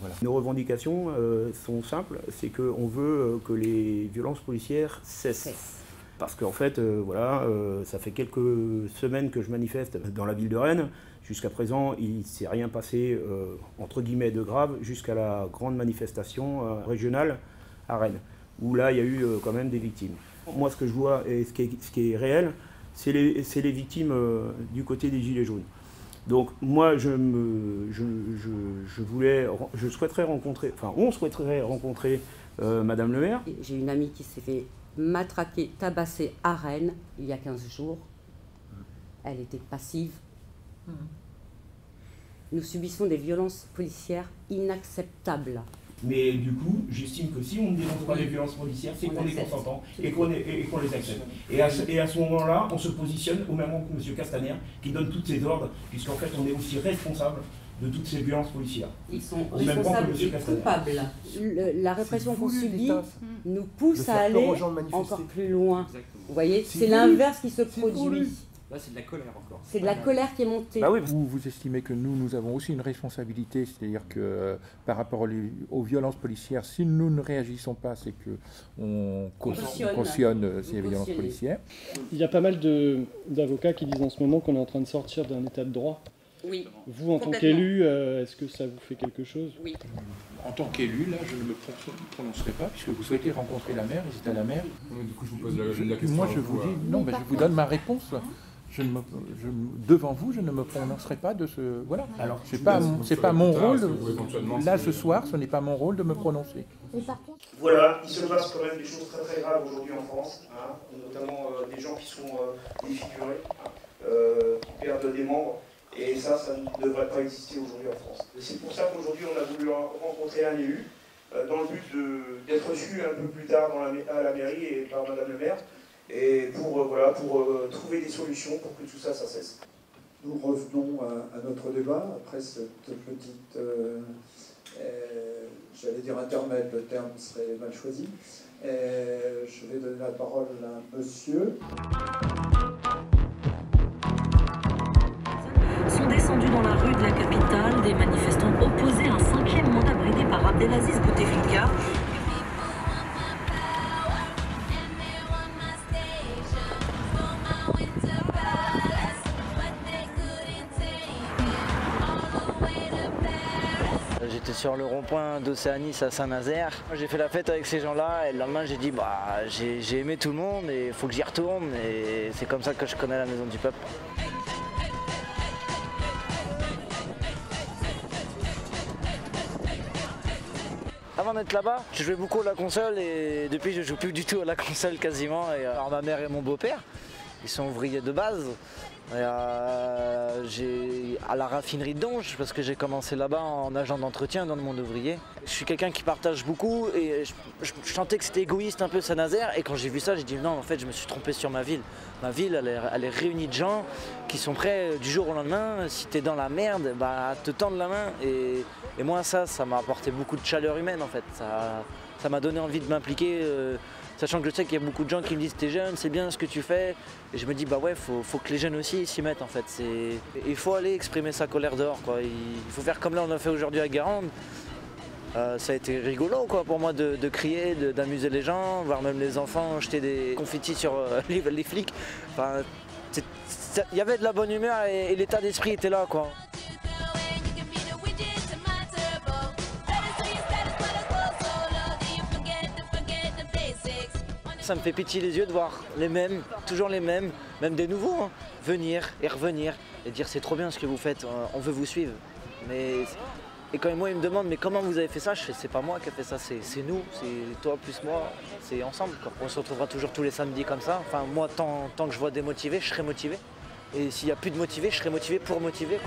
Voilà. Nos revendications euh, sont simples, c'est qu'on veut que les violences policières cessent. Parce qu'en fait, euh, voilà, euh, ça fait quelques semaines que je manifeste dans la ville de Rennes. Jusqu'à présent, il ne s'est rien passé, euh, entre guillemets, de grave, jusqu'à la grande manifestation euh, régionale à Rennes, où là, il y a eu euh, quand même des victimes. Moi, ce que je vois et ce qui est, ce qui est réel, c'est les, victimes euh, du côté des Gilets jaunes. Donc moi, je, me, je, je- je voulais, je souhaiterais rencontrer, enfin, on souhaiterait rencontrer euh, Madame le maire. J'ai une amie qui s'est fait matraquer, tabasser à Rennes il y a 15 jours. Elle était passive. Nous subissons des violences policières inacceptables. Mais du coup, j'estime que si on ne dénonce pas les violences policières, c'est On qu'on est consentant et qu'on les accepte. Et à ce, et à ce moment-là, on se positionne au même moment que M. Castaner, qui donne tous ses ordres, puisqu'en fait, on est aussi responsable de toutes ces violences policières. Ils sont Au même temps que responsables M. et Castaner. coupables. Le- la répression qu'on subit nous pousse à aller encore plus loin. Vous voyez, C'est l'inverse qui se produit. Là, c'est de la colère encore. C'est de la colère qui est montée. Bah vous, vous estimez que nous, nous avons aussi une responsabilité, c'est-à-dire que euh, par rapport aux, aux violences policières, si nous ne réagissons pas, c'est que on cau- Cautionne. cautionne euh, ces violences policières. Il y a pas mal d'avocats qui disent en ce moment qu'on est en train de sortir d'un état de droit. Oui. Vous, en tant qu'élu, euh, est-ce que ça vous fait quelque chose? Oui. En tant qu'élu, là, je ne me pro- prononcerai pas, puisque vous souhaitez rencontrer la maire, visiter la maire. Du coup, je vous pose la, question. moi, à je vous euh. dis, non, mais je vous donne ma réponse. Je ne me- je- devant vous, je ne me prononcerai pas de ce. Voilà. Alors, c'est pas, c'est pas mon rôle. Là, ce soir, ce n'est pas mon rôle de me prononcer. Voilà, il se passe quand même des choses très très graves aujourd'hui en France, hein, notamment euh, des gens qui sont euh, défigurés, hein, euh, qui perdent des membres, et ça, ça ne devrait pas exister aujourd'hui en France. C'est pour ça qu'aujourd'hui on a voulu rencontrer un élu, euh, dans le but d'être reçu un peu plus tard dans la, ma- à la mairie et par Madame le maire, et pour, euh, voilà, pour euh, trouver des solutions pour que tout ça, ça cesse. Nous revenons à, à notre débat après cette petite, euh, euh, j'allais dire intermède, le terme serait mal choisi. Euh, je vais donner la parole à un monsieur. sont descendus dans la rue de la capitale des manifestants opposés à un cinquième mandat bridé par Abdelaziz Bouteflika. Sur le rond-point d'Océanis à Saint-Nazaire. J'ai fait la fête avec ces gens-là et le lendemain j'ai dit bah j'ai aimé tout le monde et il faut que j'y retourne et c'est comme ça que je connais la maison du peuple. Avant d'être là-bas, je jouais beaucoup à la console et depuis je joue plus du tout à la console quasiment. Et, euh, alors ma mère et mon beau-père, ils sont ouvriers de base. Euh, j'ai à la raffinerie de Donge parce que j'ai commencé là-bas en agent d'entretien dans le monde ouvrier. Je suis quelqu'un qui partage beaucoup et je, sentais que c'était égoïste un peu Saint-Nazaire et quand j'ai vu ça j'ai dit non en fait je me suis trompé sur ma ville. Ma ville elle est, réunie de gens qui sont prêts euh, du jour au lendemain, si t'es dans la merde, bah, te tendre la main et, moi ça ça m'a apporté beaucoup de chaleur humaine en fait. Ça ça m'a donné envie de m'impliquer. euh, Sachant que je sais qu'il y a beaucoup de gens qui me disent t'es jeune, c'est bien ce que tu fais. Et je me dis bah ouais, faut, faut que les jeunes aussi s'y mettent en fait. Il faut aller exprimer sa colère dehors quoi. Il faut faire comme là on a fait aujourd'hui à Guérande. Euh, ça a été rigolo quoi pour moi de, crier, d'amuser les gens, voir même les enfants jeter des confettis sur euh, [laughs] les, flics. Il y avait de la bonne humeur et, et l'état d'esprit était là quoi. Ça me fait pitié les yeux de voir les mêmes, toujours les mêmes, même des nouveaux, hein, venir et revenir et dire c'est trop bien ce que vous faites, on veut vous suivre. Mais et quand moi ils me demandent mais comment vous avez fait ça, c'est pas moi qui ai fait ça, c'est nous, c'est toi plus moi, c'est ensemble. On se retrouvera toujours tous les samedis comme ça. Enfin moi tant, tant que je vois démotivé, je serai motivé. Et s'il n'y a plus de motivés, je serai motivé pour motiver.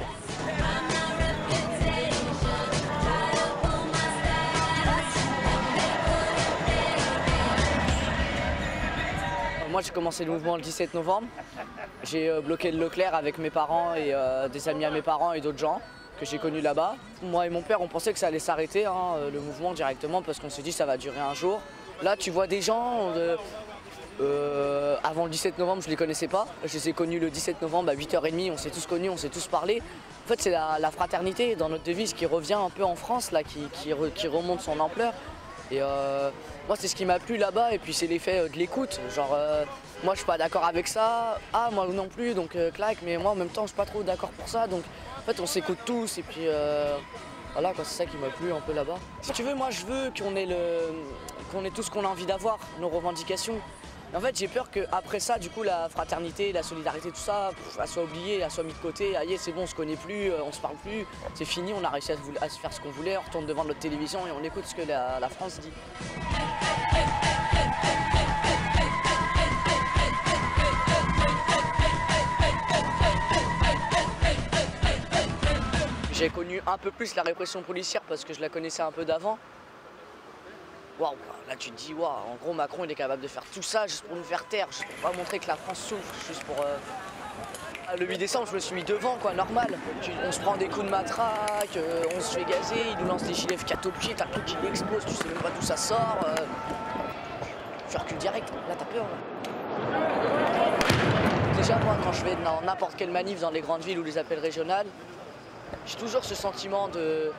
Moi j'ai commencé le mouvement le 17 novembre. J'ai euh, bloqué le Leclerc avec mes parents et euh, des amis à mes parents et d'autres gens que j'ai connus là-bas. Moi et mon père on pensait que ça allait s'arrêter hein, euh, le mouvement directement parce qu'on s'est dit ça va durer un jour. Là tu vois des gens, avant le 17 novembre je les connaissais pas. Je les ai connus le 17 novembre à 8h30, on s'est tous connus, on s'est tous parlé. En fait c'est la, fraternité dans notre devise qui revient un peu en France là, qui remonte son ampleur. Et euh, moi, c'est ce qui m'a plu là-bas, et puis c'est l'effet euh, de l'écoute. Genre, euh, moi, je suis pas d'accord avec ça, ah, moi non plus, donc clac, mais moi, en même temps, je suis pas trop d'accord pour ça, donc en fait, on s'écoute tous, et puis voilà, c'est ça qui m'a plu un peu là-bas. Si tu veux, moi, je veux qu'on ait, le, qu'on ait tout ce qu'on a envie d'avoir, nos revendications. En fait, j'ai peur qu'après ça, du coup, la fraternité, la solidarité, tout ça, elle soit oubliée, elle soit mise de côté. Aïe, c'est bon, on se connaît plus, euh, on se parle plus, c'est fini, on a réussi à se, faire ce qu'on voulait, on retourne devant notre télévision et on écoute ce que la France dit. J'ai connu un peu plus la répression policière parce que je la connaissais un peu d'avant. Waouh, là tu te dis, waouh, en gros Macron il est capable de faire tout ça juste pour nous faire taire, juste pour pas montrer que la France souffre, juste pour. euh, ah, Le 8 décembre, je me suis mis devant, quoi, normal. On se prend des coups de matraque, euh, on se fait gazer, ils nous lancent des gilets F4 au pied, t'as le truc qui explose, tu sais même pas d'où ça sort. euh. Tu recules direct, là t'as peur. Déjà, moi, quand je vais dans n'importe quelle manif dans les grandes villes ou les appels régionales, j'ai toujours ce sentiment de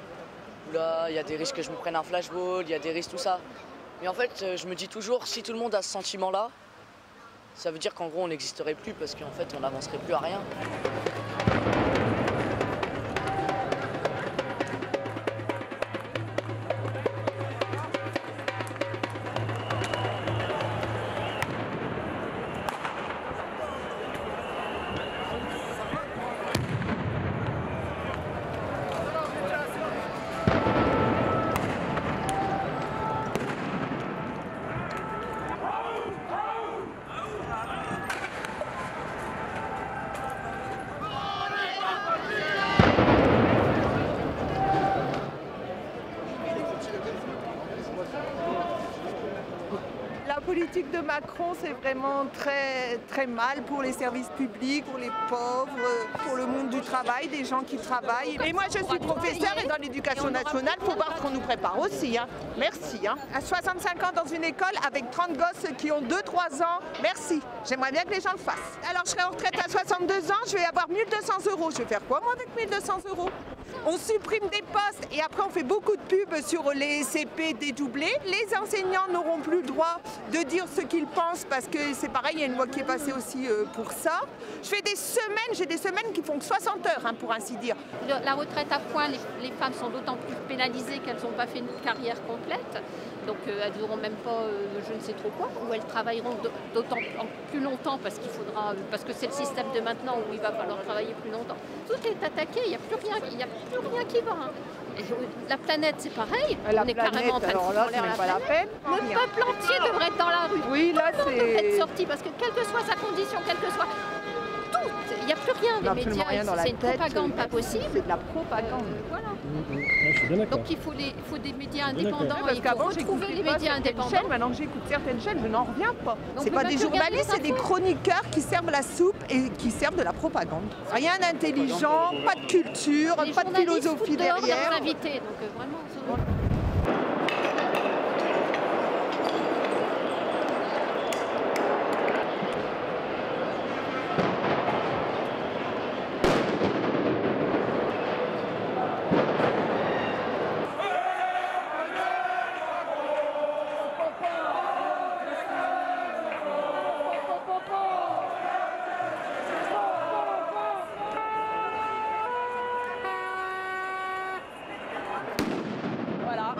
Il y a des risques que je me prenne un flashball, il y a des risques, tout ça. Mais en fait, euh, je me dis toujours, si tout le monde a ce sentiment-là, ça veut dire qu'en gros, on n'existerait plus parce qu'en fait, on n'avancerait plus à rien. Macron, c'est vraiment très, très mal pour les services publics, pour les pauvres, pour le monde du travail, des gens qui travaillent. Et moi, je suis professeure et dans l'éducation nationale, il faut voir ce qu'on nous prépare aussi. hein. Merci. hein. À 65 ans dans une école avec 30 gosses qui ont 2-3 ans, merci. J'aimerais bien que les gens le fassent. Alors, je serai en retraite à 62 ans, je vais avoir 1200 euros. Je vais faire quoi, moi, avec 1200 euros? On supprime des postes et après on fait beaucoup de pubs sur les CP dédoublés. Les enseignants n'auront plus le droit de dire ce qu'ils pensent parce que c'est pareil, il y a une loi qui est passée aussi euh, pour ça. Je fais des semaines, j'ai des semaines qui font que 60 heures hein, pour ainsi dire. La retraite à points, les, femmes sont d'autant plus pénalisées qu'elles n'ont pas fait une carrière complète. Donc euh, elles n'auront même pas euh, je ne sais trop quoi, ou elles travailleront d'autant plus longtemps parce qu'il faudra, parce que c'est le système de maintenant où il va falloir travailler plus longtemps. Tout est attaqué, il n'y a plus rien, plus rien qui va. hein. Et, la planète, c'est pareil. La on est planète, carrément en train de alors là, même la pas la planète. peine. Le peuple entier devrait être dans la rue. Oui, là, c'est- devrait être sorti parce que quelle que soit sa condition, quelle que soit n'y a plus rien. Les médias, rien dans la c'est une tête. propagande pas possible. C'est de la propagande. Voilà. bien d'accord. Donc il faut, les, faut des médias indépendants Parce et il faut retrouver les médias indépendants. chaînes, maintenant que j'écoute certaines chaînes, je n'en reviens pas. C'est pas des journalistes, c'est des chroniqueurs qui servent la soupe et qui servent de la propagande. Rien d'intelligent, pas de culture, Les pas de philosophie derrière. invités, donc euh, vraiment. ça- Voilà.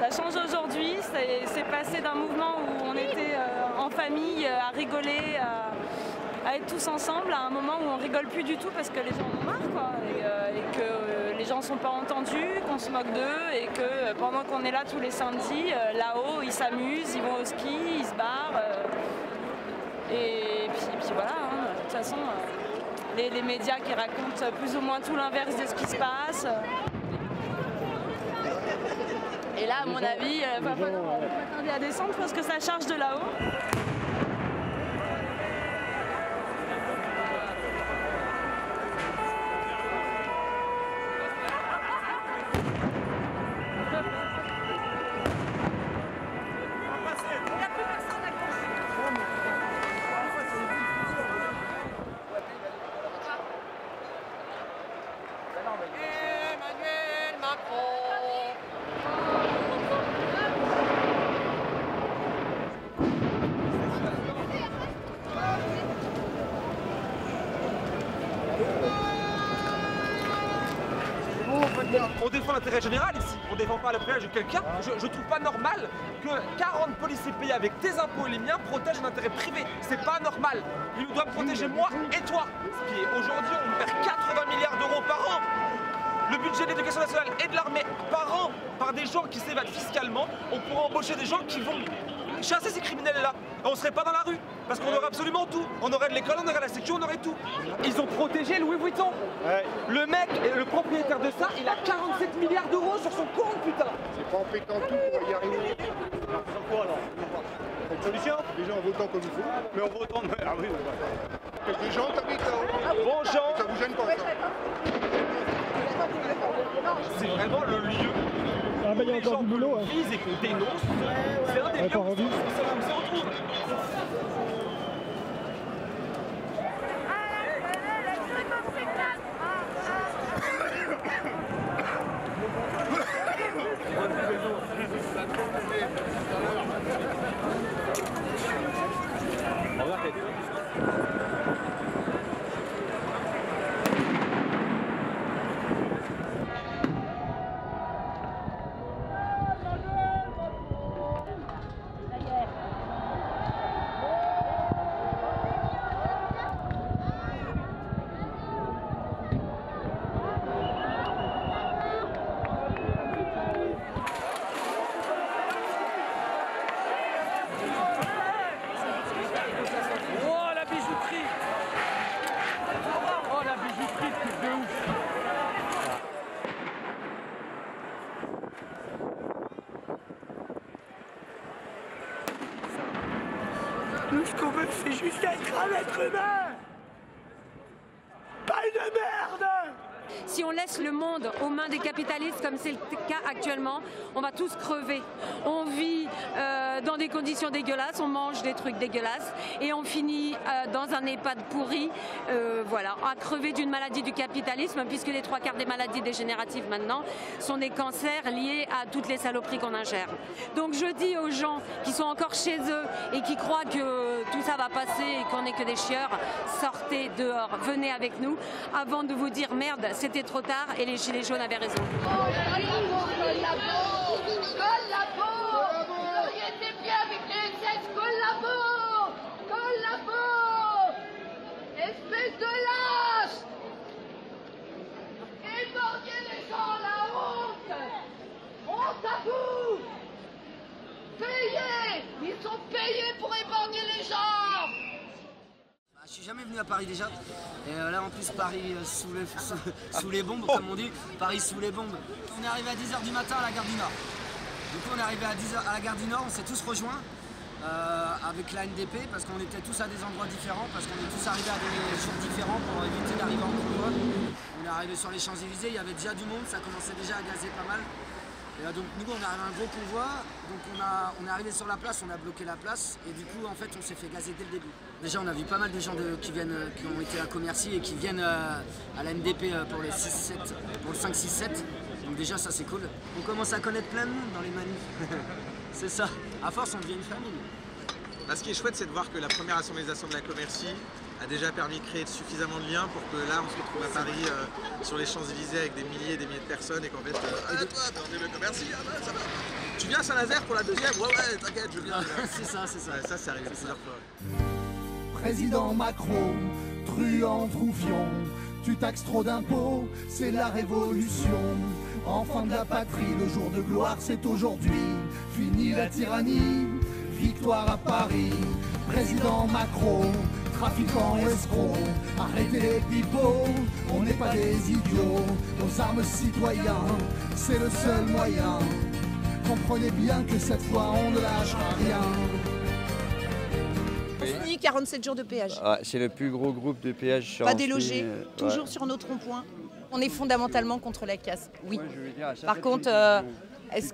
Ça change aujourd'hui, c'est c'est passé d'un mouvement où on était euh, en famille euh, à rigoler, à, à être tous ensemble, à un moment où on rigole plus du tout parce que les gens en ont marre, quoi, et, euh, et que euh, les gens sont pas entendus, qu'on se moque d'eux, et que euh, pendant qu'on est là tous les samedis, euh, là-haut, ils s'amusent, ils vont au ski, ils se barrent. euh, Et puis, puis voilà, hein, de toute façon, les, les médias qui racontent plus ou moins tout l'inverse de ce qui se passe. Et là, à mon avis, il va falloir à descendre parce que ça charge de là-haut. Général ici, on défend pas le privilège de quelqu'un. Je, trouve pas normal que 40 policiers payés avec tes impôts et les miens protègent un intérêt privé. C'est pas normal. Ils doivent protéger moi et toi. Ce qui est aujourd'hui, on perd 80 milliards d'euros par an. Le budget de l'éducation nationale et de l'armée par an par des gens qui s'évadent fiscalement. On pourrait embaucher des gens qui vont chasser ces criminels-là. On serait pas dans la rue. Parce qu'on aurait absolument tout. On aurait de l'école, on aurait la sécu, on aurait tout. Ils ont protégé Louis Vuitton. Le mec, le propriétaire de ça, il a 47 milliards d'euros sur son compte, putain. C'est pas en pétant tout va y arriver. Alors, quoi alors Une solution Déjà en votant comme il faut. Mais en votant, ah oui, on va. Des gens t'habitent là-haut. Bon Jean Ça vous gêne pas ça C'est vraiment le lieu Ah bah il y a encore du boulot. hein. vise et qu'on dénonce. C'est un des lieux Encore où envie. on se retrouve. Oh la bijouterie Oh la bijouterie, truc de ouf Nous, ce qu'on veut, c'est juste être un être humain Pas une merde Si on laisse le monde aux mains des capitalistes, comme c'est le cas actuellement, on va tous crever. On vit euh, dans des conditions dégueulasses, on mange des trucs dégueulasses et on finit euh, dans un EHPAD pourri, euh, voilà, à crever d'une maladie du capitalisme, puisque les trois quarts des maladies dégénératives maintenant sont des cancers liés à toutes les saloperies qu'on ingère. Donc je dis aux gens qui sont encore chez eux et qui croient que tout ça va passer et qu'on n'est que des chieurs, sortez dehors, venez avec nous. Avant de vous dire merde, c'était trop tard et les gilets jaunes avaient raison. Collabo Vous auriez été bien avec les SS Collabo Collabo Espèce de lâche Épargnez les gens la honte À vous Payez Ils sont payés pour épargner les gens Bah, Je suis jamais venu à Paris déjà. Et euh, là en plus Paris euh, sous, les, sous, [laughs] sous les bombes, comme on dit. Paris sous les bombes. On est arrivé à 10h du matin à la gare du Nord. Du coup on est arrivé à 10h à la gare du Nord, on s'est tous rejoints euh, avec la NDP parce qu'on était tous à des endroits différents, parce qu'on est tous arrivés à des jours différents pour éviter d'arriver en convoi. On est arrivé sur les Champs-Élysées, il y avait déjà du monde, ça commençait déjà à gazer pas mal. Donc nous on à un gros convoi, donc on, a, on est arrivé sur la place, on a bloqué la place et du coup en fait on s'est fait gazer dès le début. Déjà on a vu pas mal de gens qui viennent, euh, qui ont été à Commercy et qui viennent euh, à la NDP euh, pour les 6-7, pour le 5-6-7. Donc déjà ça c'est cool. On commence à connaître plein de monde dans les manifs. [laughs] c'est ça. À force on devient une famille. Bah, ce qui est chouette, c'est de voir que la première assemblésation de la Commercy a déjà permis de créer suffisamment de liens pour que là, on se retrouve à Paris euh, sur les Champs-Élysées avec des milliers et des milliers de personnes et qu'en fait, euh, ah, toi, bah, on est le Commercy, ah, bah, ça va. Tu viens à Saint-Nazaire pour la deuxième Ouais, ouais, t'inquiète, je viens. [laughs] c'est ça, c'est ça. Ouais, ça, c'est arrivé plusieurs fois. ouais. Président Macron, truand, troufion, tu taxes trop d'impôts, c'est la révolution. Enfant de la patrie, le jour de gloire c'est aujourd'hui. Fini la tyrannie, victoire à Paris. Président Macron, trafiquants escrocs, arrêtez les pipeaux, on n'est pas des idiots, nos armes citoyens, c'est le seul moyen. Comprenez bien que cette fois on ne lâchera rien. Fini 47 jours de péage. Ah, c'est le plus gros groupe de péage sur Pas délogé, euh, toujours ouais. sur notre rond-point. On est fondamentalement contre la casse, oui. Ouais, je veux dire, ça Par contre, euh, est-ce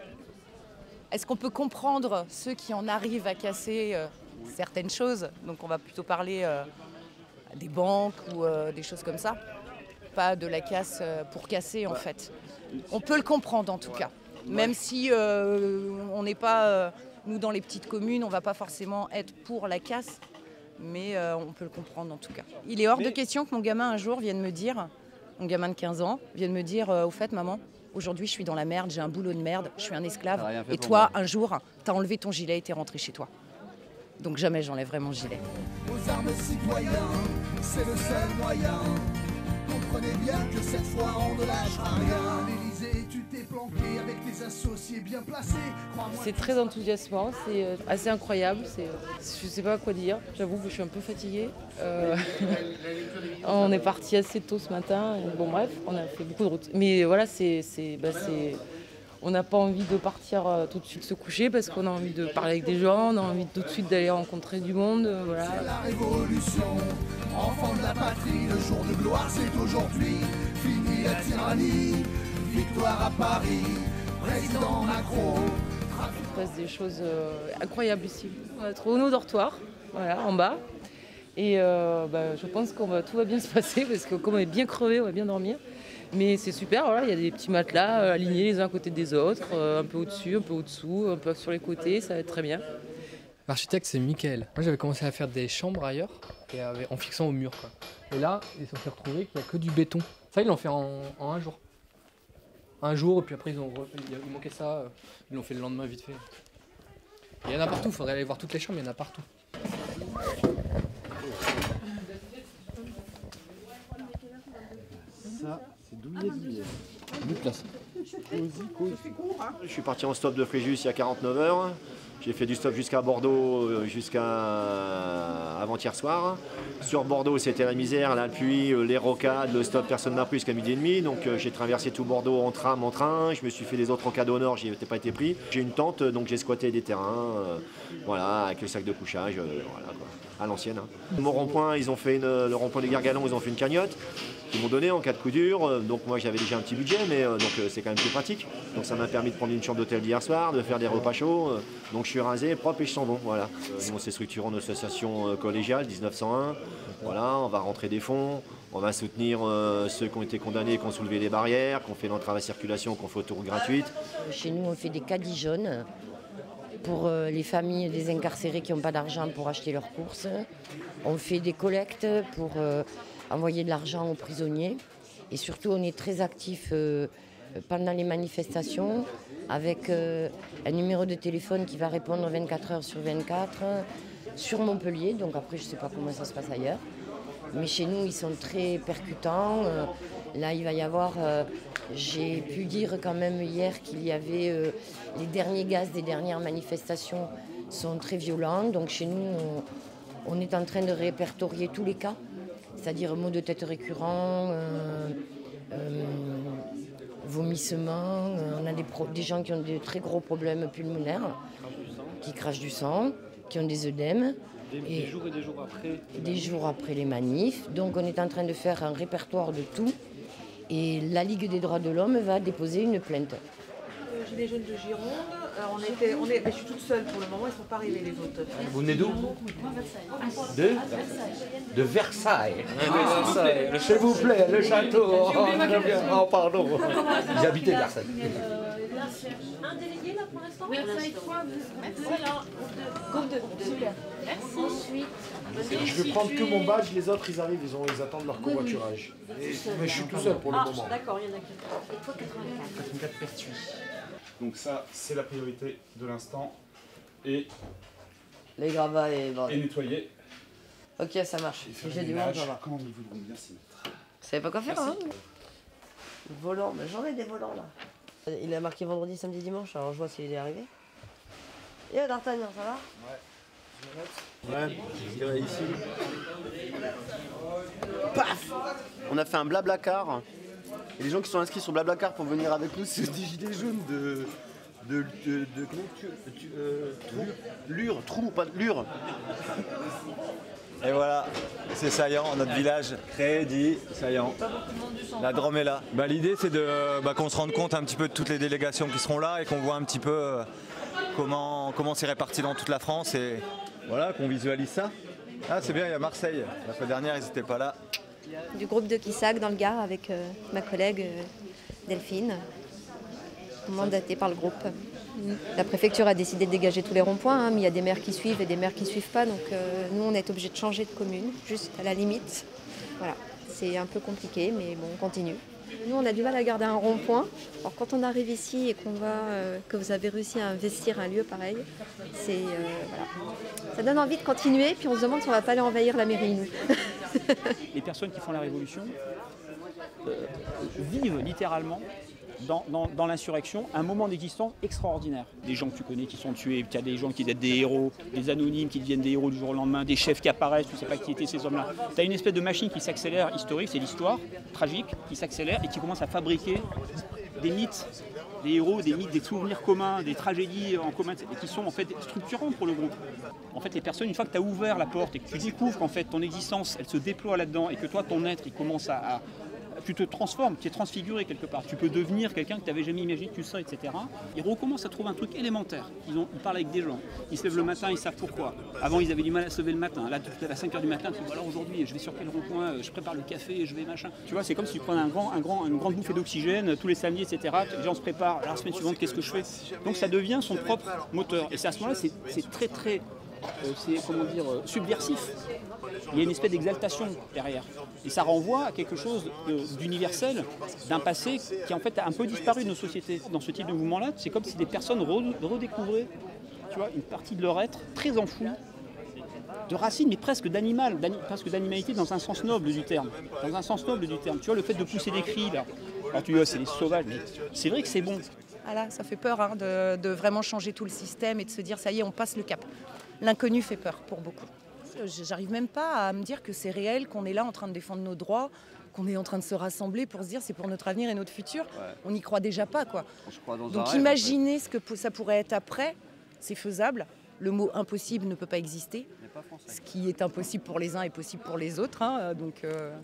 est-ce qu'on peut comprendre ceux qui en arrivent à casser euh, certaines choses. Donc on va plutôt parler euh, des banques ou euh, des choses comme ça, pas de la casse euh, pour casser en fait. On peut le comprendre en tout cas, même si on n'est pas, nous dans les petites communes, on va pas forcément être pour la casse, mais on peut le comprendre en tout cas. Il est hors de question que mon gamin un jour vienne me dire, mon gamin de 15 ans, vienne me dire, au fait maman, aujourd'hui je suis dans la merde, j'ai un boulot de merde, je suis un esclave, et toi moi. un jour, t'as enlevé ton gilet et t'es rentré chez toi. Donc jamais j'enlèverai mon gilet. Aux armes citoyens, c'est le seul moyen. Comprenez bien que cette fois on ne lâchera rien. L'Élysée, tu t'es planqué avec tes associés bien placés. C'est très enthousiasmant, c'est euh, assez incroyable. C'est, euh, je sais pas quoi dire. J'avoue que je suis un peu fatiguée. Euh, [laughs] on est parti assez tôt ce matin. bon bref, on a fait beaucoup de routes. Mais voilà, c'est, bah, c'est- on n'a pas envie de partir euh, tout de suite se coucher parce qu'on a envie de parler avec des gens, on a envie tout de suite d'aller rencontrer du monde. euh, voilà. C'est la révolution, enfant de la patrie, le jour de gloire c'est aujourd'hui. Fini la tyrannie, victoire à Paris, président Macron. Il se passe des choses euh, incroyables ici. On va trouver nos dortoirs, voilà, en bas. Et bah, je pense que tout va bien se passer parce que comme on est bien crevé, on va bien dormir. Mais c'est super, voilà, il y a des petits matelas euh, alignés les uns à côté des autres, euh, un peu au-dessus, un peu au-dessous, un peu sur les côtés, ça va être très bien. L'architecte, c'est Michael. Moi, j'avais commencé à faire des chambres ailleurs en fixant au mur. Quoi. Et là, ils se sont fait retrouver qu'il n'y a que du béton. Ça, ils l'ont fait en, un jour. Un jour, et puis après, ils ont il manquait ça. euh, Ils l'ont fait le lendemain, vite fait. Il y en a partout, il faudrait aller voir toutes les chambres, il y en a partout. Douillet douillet. Deux places. Je suis parti en stop de Fréjus il y a 49 heures. J'ai fait du stop jusqu'à Bordeaux, euh, jusqu'à avant-hier soir. Sur Bordeaux, c'était la misère, la pluie, euh, les rocades, le stop, personne n'a pris jusqu'à midi et demi. Donc euh, j'ai traversé tout Bordeaux en tram, en train. Je me suis fait des autres rocades au nord, j'y ai pas été pris. J'ai une tente, donc j'ai squatté des terrains, euh, voilà, avec le sac de couchage, euh, voilà quoi, à l'ancienne. hein. Mon rond-point, ils ont fait une, le rond-point des Gargalons, ils ont fait une cagnotte qu'ils m'ont donné en cas de coup dur. Euh, Donc moi j'avais déjà un petit budget, mais euh, donc euh, c'est quand même plus pratique. Donc ça m'a permis de prendre une chambre d'hôtel d'hier soir, de faire des repas chauds. Donc je suis rasé, propre et je sens bon. Voilà. On s'est structuré en association collégiale 1901. Voilà, on va rentrer des fonds. On va soutenir ceux qui ont été condamnés, qui ont soulevé les barrières, qui ont fait l'entrave à circulation, qui ont fait autoroute gratuite. Chez nous, on fait des caddies jaunes pour les familles des incarcérés qui n'ont pas d'argent pour acheter leurs courses. On fait des collectes pour envoyer de l'argent aux prisonniers. Et surtout, on est très actifs euh, pendant les manifestations avec euh, un numéro de téléphone qui va répondre 24 heures sur 24 euh, sur Montpellier. Donc après, je ne sais pas comment ça se passe ailleurs. Mais chez nous, ils sont très percutants. Euh, là, il va y avoir. J'ai pu dire quand même hier qu'il y avait les derniers gaz des dernières manifestations sont très violents. Donc chez nous, on est en train de répertorier tous les cas, c'est-à-dire maux de tête récurrents, euh, euh, vomissements. euh, On a des, gens qui ont de très gros problèmes pulmonaires, qui crachent du sang, qui ont des œdèmes. Des, Et- des jours et des jours après. des jours après les manifs. Donc on est en train de faire un répertoire de tout. Et la Ligue des droits de l'homme va déposer une plainte. Gilets jaunes de Gironde. Alors on était, on est, mais je suis toute seule pour le moment, ils ne sont pas arrivés les autres. Vous venez d'où De De Versailles. Versailles. S'il vous plaît, le château. Oh. Oh, pardon. Ils habitaient Versailles. Un délégué là pour l'instant Versailles, Merci. Ensuite. Je vais prendre que mon badge, les autres ils arrivent, ils, ont, ils attendent leur covoiturage. Mais je suis tout seul pour le Ah, moment. D'accord, il y en a qui. Et toi, 84. Donc ça, c'est la priorité de l'instant. Et, Les gravats et et nettoyer. Ok, ça marche. J'ai du monde, quand ils voudront bien s'y mettre. Vous savez pas quoi faire, hein Volant, mais j'en ai des volants là. Il a marqué vendredi, samedi, dimanche, alors je vois s'il est arrivé. Et D'Artagnan, ça va Ouais. Ouais, je dirais ici. Paf On a fait un blabla car. Et les gens qui sont inscrits sur Blablacar pour venir avec nous, c'est des gilets jaunes de. de. de. de comment tu. tu euh, trou Lure, trou, pas lure. Et voilà, c'est saillant, notre village crédit saillant. La Drôme est là. Bah, L'idée c'est de bah, qu'on se rende compte un petit peu de toutes les délégations qui seront là et qu'on voit un petit peu euh, comment comment c'est réparti dans toute la France et voilà, qu'on visualise ça. Ah c'est bien, il y a Marseille. La fois dernière ils n'étaient pas là. Du groupe de Kissac dans le Gard avec euh, ma collègue euh, Delphine, mandatée par le groupe. La préfecture a décidé de dégager tous les ronds-points, hein, mais il y a des maires qui suivent et des maires qui ne suivent pas. Donc euh, nous, on est obligé de changer de commune, juste à la limite. Voilà, c'est un peu compliqué, mais bon, on continue. Nous, on a du mal à garder un rond-point. Alors quand on arrive ici et qu'on va, euh, que vous avez réussi à investir un lieu pareil, euh, ça donne envie de continuer. Puis on se demande si on va pas aller envahir la mairie, [laughs] les personnes qui font la révolution euh, vivent littéralement dans, l'insurrection un moment d'existence extraordinaire. Des gens que tu connais qui sont tués, il y a des gens qui deviennent des héros, des anonymes qui deviennent des héros du jour au lendemain, des chefs qui apparaissent, tu ne sais pas qui étaient ces hommes-là. Tu as une espèce de machine qui s'accélère historique, c'est l'histoire tragique qui s'accélère et qui commence à fabriquer des mythes, des héros, des mythes, des souvenirs communs, des tragédies en commun, qui sont en fait structurants pour le groupe. En fait, les personnes, une fois que tu as ouvert la porte et que tu découvres qu'en fait ton existence, elle se déploie là-dedans et que toi, ton être, il commence à- tu te transformes, tu es transfiguré quelque part. Tu peux devenir quelqu'un que tu n'avais jamais imaginé tu serais, etc. Ils recommencent à trouver un truc élémentaire. Ils, ont, parlent avec des gens. Ils se lèvent le matin, ils savent pourquoi. Avant, ils avaient du mal à se lever le matin. Là, à 5h du matin, tu dis voilà, aujourd'hui, je vais sur quel rond-point, euh, je prépare le café, je vais machin. Tu vois, c'est comme si tu prenais un grand, un grand, une grande bouffée d'oxygène euh, tous les samedis, etc. Les gens se préparent. La semaine suivante, qu'est-ce que je fais? Donc, ça devient son propre moteur. Et c'est à ce moment-là, c'est très, très c'est comment dire euh, subversif. Il y a une espèce d'exaltation derrière. Et ça renvoie à quelque chose d'universel, d'un passé qui en fait a un peu disparu de nos sociétés. Dans ce type de mouvement-là, c'est comme si des personnes re- redécouvraient tu vois, une partie de leur être très enfouie, de racines, mais presque d'animal, d'ani- presque d'animalité dans un sens noble du terme. Dans un sens noble du terme. Tu vois, le fait de pousser des cris là. Tu c'est les sauvages, mais c'est vrai que c'est bon. Ah là, ça fait peur hein, de vraiment changer tout le système et de se dire ça y est, on passe le cap. L'inconnu fait peur pour beaucoup. Je- J'arrive même pas à me dire que c'est réel, qu'on est là en train de défendre nos droits, qu'on est en train de se rassembler pour se dire c'est pour notre avenir et notre futur. On n'y croit déjà pas quoi. Donc en imaginez ce que ça pourrait être après, c'est faisable. Le mot impossible ne peut pas exister. Ce qui est impossible pour les uns est possible pour les autres. hein, Donc, euh,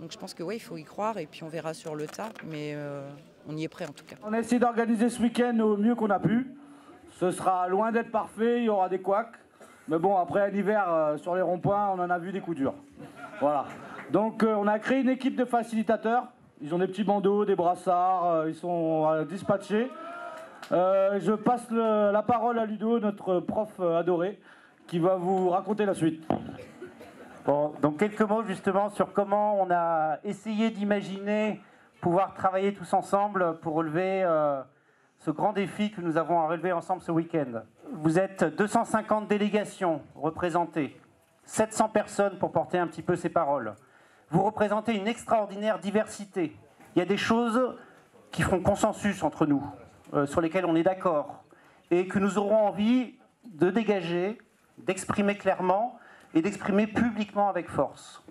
donc je pense que ouais, il faut y croire et puis on verra sur le tas. Mais euh, on y est prêt en tout cas. On a essayé d'organiser ce week-end au mieux qu'on a pu. Ce sera loin d'être parfait, il y aura des couacs. Mais bon, après l'hiver, euh, sur les ronds-points, on en a vu des coups durs. Voilà. Donc euh, on a créé une équipe de facilitateurs. Ils ont des petits bandeaux, des brassards, euh, ils sont euh, dispatchés. Je passe la parole à Ludo, notre prof adoré, qui va vous raconter la suite. Bon, donc quelques mots justement sur comment on a essayé d'imaginer pouvoir travailler tous ensemble pour relever ce grand défi que nous avons à relever ensemble ce week-end. Vous êtes 250 délégations représentées, 700 personnes pour porter un petit peu ces paroles. Vous représentez une extraordinaire diversité. Il y a des choses qui feront consensus entre nous, euh, sur lesquelles on est d'accord, et que nous aurons envie de dégager, d'exprimer clairement et d'exprimer publiquement avec force.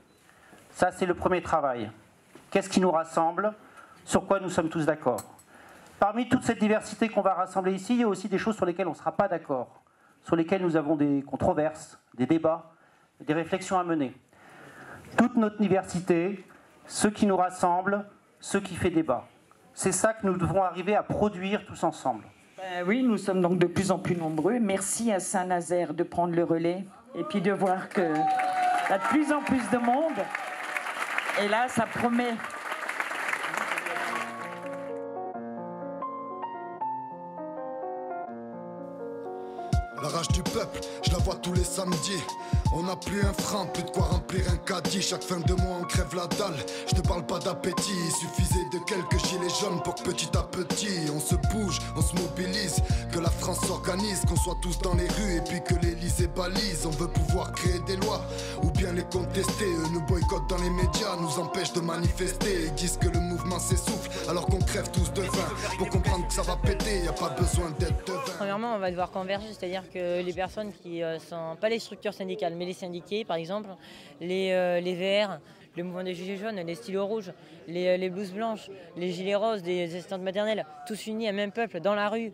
Ça, c'est le premier travail. Qu'est-ce qui nous rassemble? Sur quoi nous sommes tous d'accord? Parmi toute cette diversité qu'on va rassembler ici, il y a aussi des choses sur lesquelles on ne sera pas d'accord, sur lesquelles nous avons des controverses, des débats, des réflexions à mener. Toute notre diversité, ce qui nous rassemble, ce qui fait débat. C'est ça que nous devons arriver à produire tous ensemble. Ben oui, nous sommes donc de plus en plus nombreux. Merci à Saint-Nazaire de prendre le relais et puis de voir que y a de plus en plus de monde. Et là, ça promet. Tous les samedis. On n'a plus un franc, plus de quoi remplir un caddie. Chaque fin de mois, on crève la dalle. Je te parle pas d'appétit, il suffisait de quelques gilets jaunes pour que petit à petit on se bouge, on se mobilise. Que la France s'organise, qu'on soit tous dans les rues et puis que l'Elysée balise. On veut pouvoir créer des lois ou bien les contester. Eux nous boycottent dans les médias, nous empêchent de manifester. Ils disent que le mouvement s'essouffle alors qu'on crève tous de faim. Pour comprendre que ça va péter, y a pas besoin d'être devin. Premièrement, on va devoir converger, c'est-à-dire que les personnes qui ne pas les structures syndicales, mais les syndiqués, par exemple, les, euh, les VR, le mouvement des Gilets jaunes, les stylos rouges, les, euh, les blouses blanches, les gilets roses, des assistantes maternelles, tous unis, un même peuple, dans la rue.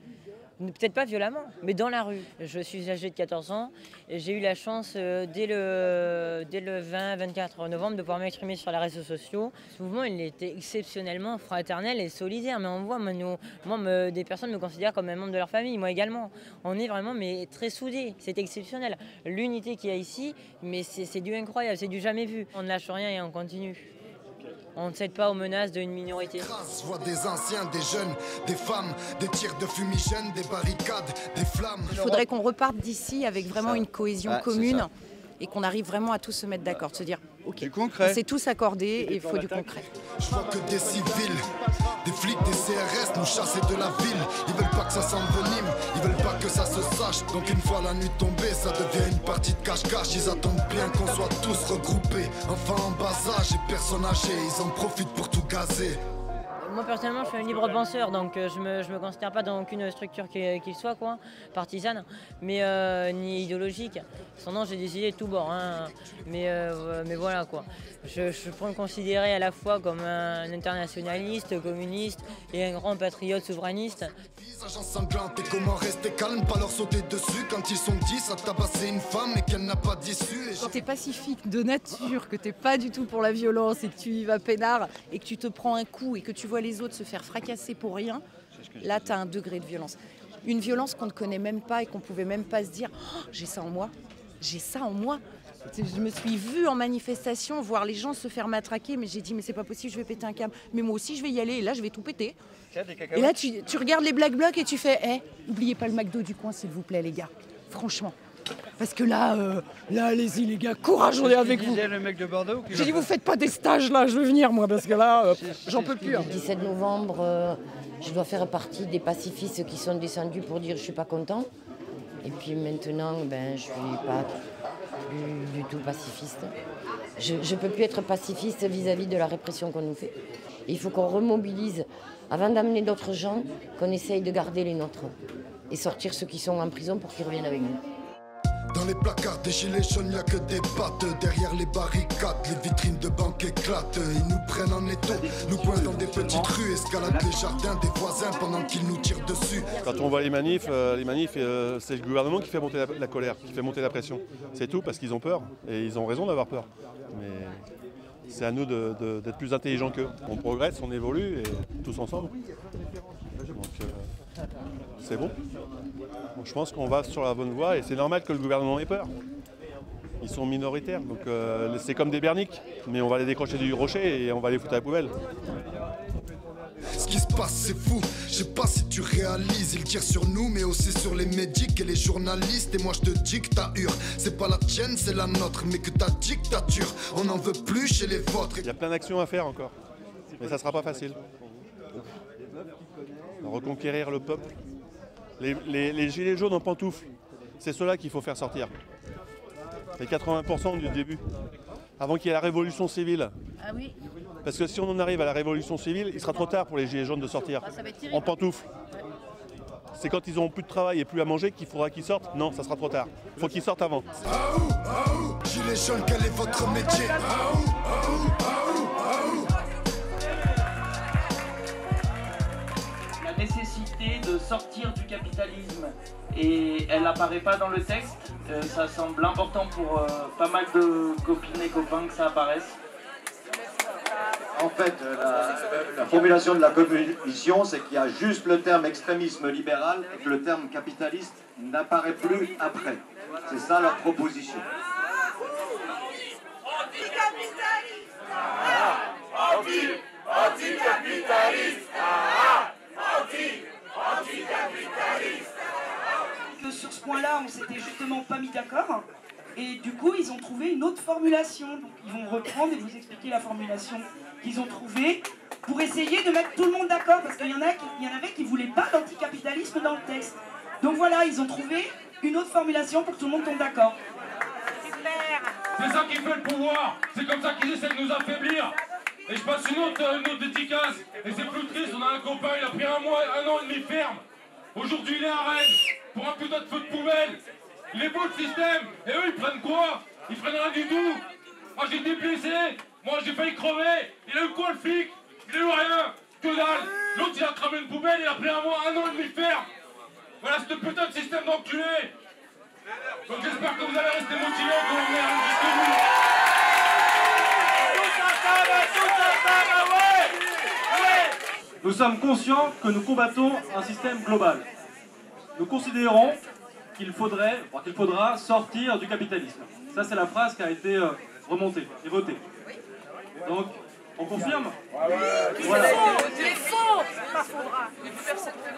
Peut-être pas violemment, mais dans la rue. Je suis âgée de 14 ans et j'ai eu la chance euh, dès le, dès le 20-24 novembre de pouvoir m'exprimer sur les réseaux sociaux. Ce mouvement, il était exceptionnellement fraternel et solidaire. Mais on voit, moi, des personnes me considèrent comme un membre de leur famille, moi également. On est vraiment mais, très soudés. C'est exceptionnel. L'unité qu'il y a ici, mais c'est du incroyable, c'est du jamais vu. On ne lâche rien et on continue. On ne cède pas aux menaces d'une minorité. Je vois des anciens, des jeunes, des femmes, des tirs de fumigène, des barricades, des flammes. Il faudrait qu'on reparte d'ici avec vraiment une cohésion c'est commune ça. Et qu'on arrive vraiment à tous se mettre d'accord, de se dire ok, concret. on s'est tous accordés et il faut du concret. Je vois que des civils, des flics, des CRS nous chasser de la ville. Ils veulent pas que ça s'envenime, ils veulent pas que ça se sache. Donc une fois la nuit tombée, ça devient une partie de cache-cache. Ils attendent bien qu'on soit tous regroupés. Enfants en bas âge et personnes âgées, ils en profitent pour tout gazer. Moi personnellement, je suis un libre penseur, donc euh, je me, je me considère pas dans aucune structure qu'il soit, quoi, partisane, mais euh, ni idéologique. Cependant, j'ai des idées de tous bords, hein, mais, euh, mais voilà quoi. Je, je peux me considérer à la fois comme un internationaliste, communiste et un grand patriote souverainiste. Visage comment rester calme, pas leur sauter dessus quand ils sont dix à tabasser une femme et qu'elle n'a pas d'issue. Quand t'es pacifique de nature, que t'es pas du tout pour la violence et que tu y vas peinard et que tu te prends un coup et que tu vois les autres se faire fracasser pour rien, là t'as un degré de violence. Une violence qu'on ne connaît même pas et qu'on pouvait même pas se dire Oh, j'ai ça en moi, j'ai ça en moi. Je me suis vue en manifestation voir les gens se faire matraquer, mais j'ai dit mais c'est pas possible, je vais péter un câble. Mais moi aussi je vais y aller et là je vais tout péter. Et là tu, tu regardes les black blocs et tu fais Eh, oubliez pas le McDo du coin s'il vous plaît les gars. Franchement. Parce que là, euh, là allez-y les gars, courage, on est avec vous. le mec de Bordeaux J'ai dit vous faites pas des stages là, je veux venir moi parce que là, euh, j'en peux plus. hein. Le 17 novembre, euh, je dois faire partie des pacifistes qui sont descendus pour dire je suis pas content. Et puis maintenant, ben, je suis pas plus du tout pacifiste. Je ne peux plus être pacifiste vis-à-vis de la répression qu'on nous fait. Il faut qu'on remobilise, avant d'amener d'autres gens, qu'on essaye de garder les nôtres et sortir ceux qui sont en prison pour qu'ils reviennent avec nous. Dans les placards des gilets jaunes, y a que des pattes. Derrière les barricades, les vitrines de banques éclatent. Ils nous prennent en étau, nous coincent dans des petites rues, escaladent les jardins des voisins pendant qu'ils nous tirent dessus. Quand on voit les manifs, euh, les manifs, euh, c'est le gouvernement qui fait monter la, colère, qui fait monter la pression. C'est tout parce qu'ils ont peur et ils ont raison d'avoir peur. Mais c'est à nous d'être plus intelligents qu'eux. On progresse, on évolue et tous ensemble. Euh, c'est bon. Donc, je pense qu'on va sur la bonne voie et c'est normal que le gouvernement ait peur. Ils sont minoritaires, donc euh, c'est comme des berniques, mais on va les décrocher du rocher et on va les foutre à la poubelle. Ce qui se passe, c'est fou. Je sais pas si tu réalises. Ils tirent sur nous, mais aussi sur les médics et les journalistes. Et moi, je te dis que ta hure, c'est pas la tienne, c'est la nôtre. Mais que ta dictature, on n'en veut plus chez les vôtres. Il y a plein d'actions à faire encore, mais ça sera pas facile. Reconquérir le peuple. Les, les- les gilets jaunes en pantoufles, c'est ceux-là qu'il faut faire sortir. C'est 80% du début. Avant qu'il y ait la révolution civile. Ah oui Parce que si on en arrive à la révolution civile, il sera trop tard pour les gilets jaunes de sortir. Ah. En pantoufles. C'est quand ils n'auront plus de travail et plus à manger qu'il faudra qu'ils sortent Non, ça sera trop tard. Il faut qu'ils sortent avant. Gilets jaunes, quel est votre métier? Sortir du capitalisme et elle n'apparaît pas dans le texte. Euh, ça semble important pour euh, pas mal de copines et copains que ça apparaisse. En fait, euh, la, la formulation de la commission, c'est qu'il y a juste le terme extrémisme libéral et que le terme capitaliste n'apparaît plus après. C'est ça leur proposition. Sur ce point-là, on s'était justement pas mis d'accord. Et du coup, ils ont trouvé une autre formulation. Donc, ils vont reprendre et vous expliquer la formulation qu'ils ont trouvée pour essayer de mettre tout le monde d'accord. Parce qu'il y, en a y en avait qui ne voulaient pas d'anticapitalisme dans le texte. Donc voilà, ils ont trouvé une autre formulation pour que tout le monde tombe d'accord. C'est ça qui fait le pouvoir. C'est comme ça qu'ils essaient de nous affaiblir. Et je passe une autre, une autre dédicace. Et c'est plus triste, on a un copain, il a pris un mois, un an et demi ferme. Aujourd'hui, il est à Rennes pour un putain de feu de poubelle. Il est beau le système. Et eux, ils prennent quoi Ils prennent rien du tout. Moi, j'ai été blessé. Moi, j'ai failli crever. Il a eu quoi le flic Il a eu rien. Que dalle. L'autre, il a cramé une poubelle, il a pris un mois, un an et demi ferme. Voilà ce putain de système d'enculé. Donc j'espère que vous allez rester motivés pour venir jusqu'au bout. Nous sommes conscients que nous combattons un système global. Nous considérons qu'il faudrait, enfin, qu'il faudra sortir du capitalisme. Ça, c'est la phrase qui a été euh, remontée et votée. Donc, on confirme Voilà.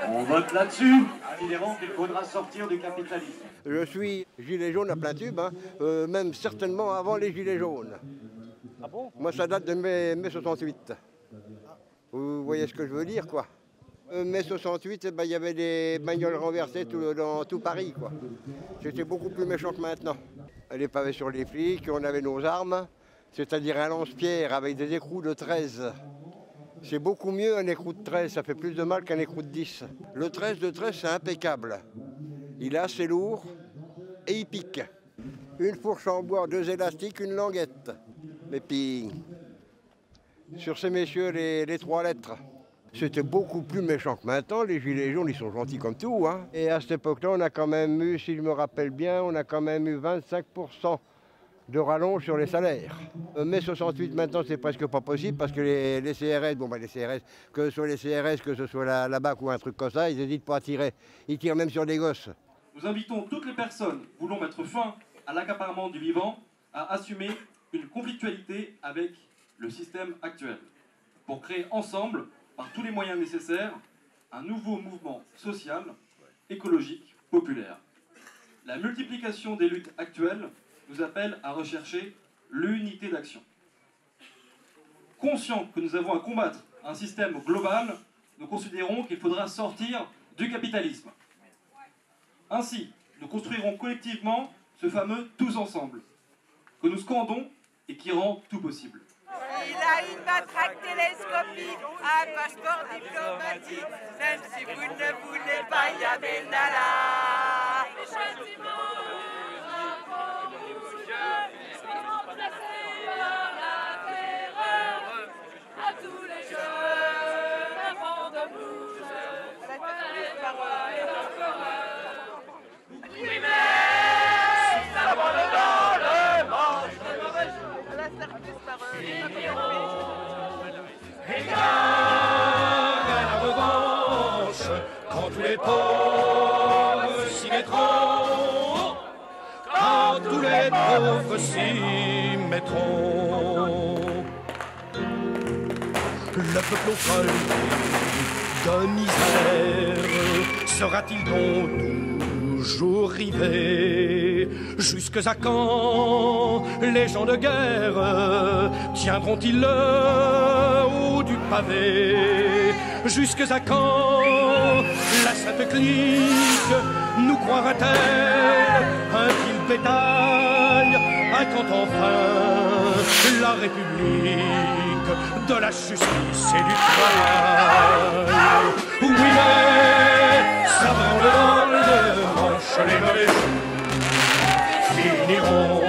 On vote là-dessus, considérant qu'il faudra sortir du capitalisme. Je suis gilet jaune à plein tube, hein, euh, même certainement avant les gilets jaunes. Ah bon? Moi, ça date de mai, mai 68. Vous voyez ce que je veux dire, quoi. Euh, mai 68, eh ben, il y avait des bagnoles renversées dans tout Paris. C'était beaucoup plus méchant que maintenant. Les pavés sur les flics, on avait nos armes, c'est-à-dire un lance-pierre avec des écrous de 13. C'est beaucoup mieux un écrou de 13, ça fait plus de mal qu'un écrou de 10. Le 13 de 13, c'est impeccable. Il est assez lourd et il pique. Une fourche en bois, deux élastiques, une languette. Et puis, sur ces messieurs, les trois lettres. C'était beaucoup plus méchant que maintenant. Les gilets jaunes, ils sont gentils comme tout. hein. Et à cette époque-là, on a quand même eu, si je me rappelle bien, on a quand même eu 25% de rallonge sur les salaires. Euh, mai 68, maintenant, c'est presque pas possible parce que les, CRS, bon, bah, les CRS, que ce soit les CRS, que ce soit la, BAC ou un truc comme ça, ils n'hésitent pas à tirer. Ils tirent même sur des gosses. Nous invitons toutes les personnes voulant mettre fin à l'accaparement du vivant à assumer une conflictualité avec le système actuel pour créer ensemble, par tous les moyens nécessaires, un nouveau mouvement social, écologique, populaire. La multiplication des luttes actuelles nous appelle à rechercher l'unité d'action. Conscients que nous avons à combattre un système global, nous considérons qu'il faudra sortir du capitalisme. Ainsi, nous construirons collectivement ce fameux tous ensemble, que nous scandons et qui rend tout possible. Il a une matraque télescopique, un passeport diplomatique. Même si vous ne voulez pas, y avait nala. Pauvres s'y. Quand tous les pauvres s'y mettront. Le peuple au de misère sera-t-il donc toujours rivé Jusque à quand les gens de guerre tiendront-ils le haut du pavé Jusque à quand cette clique nous croira-t-elle un vil bétail Attend enfin la République de la justice et du travail? Oui, mais ça branle les mauvais jours finiront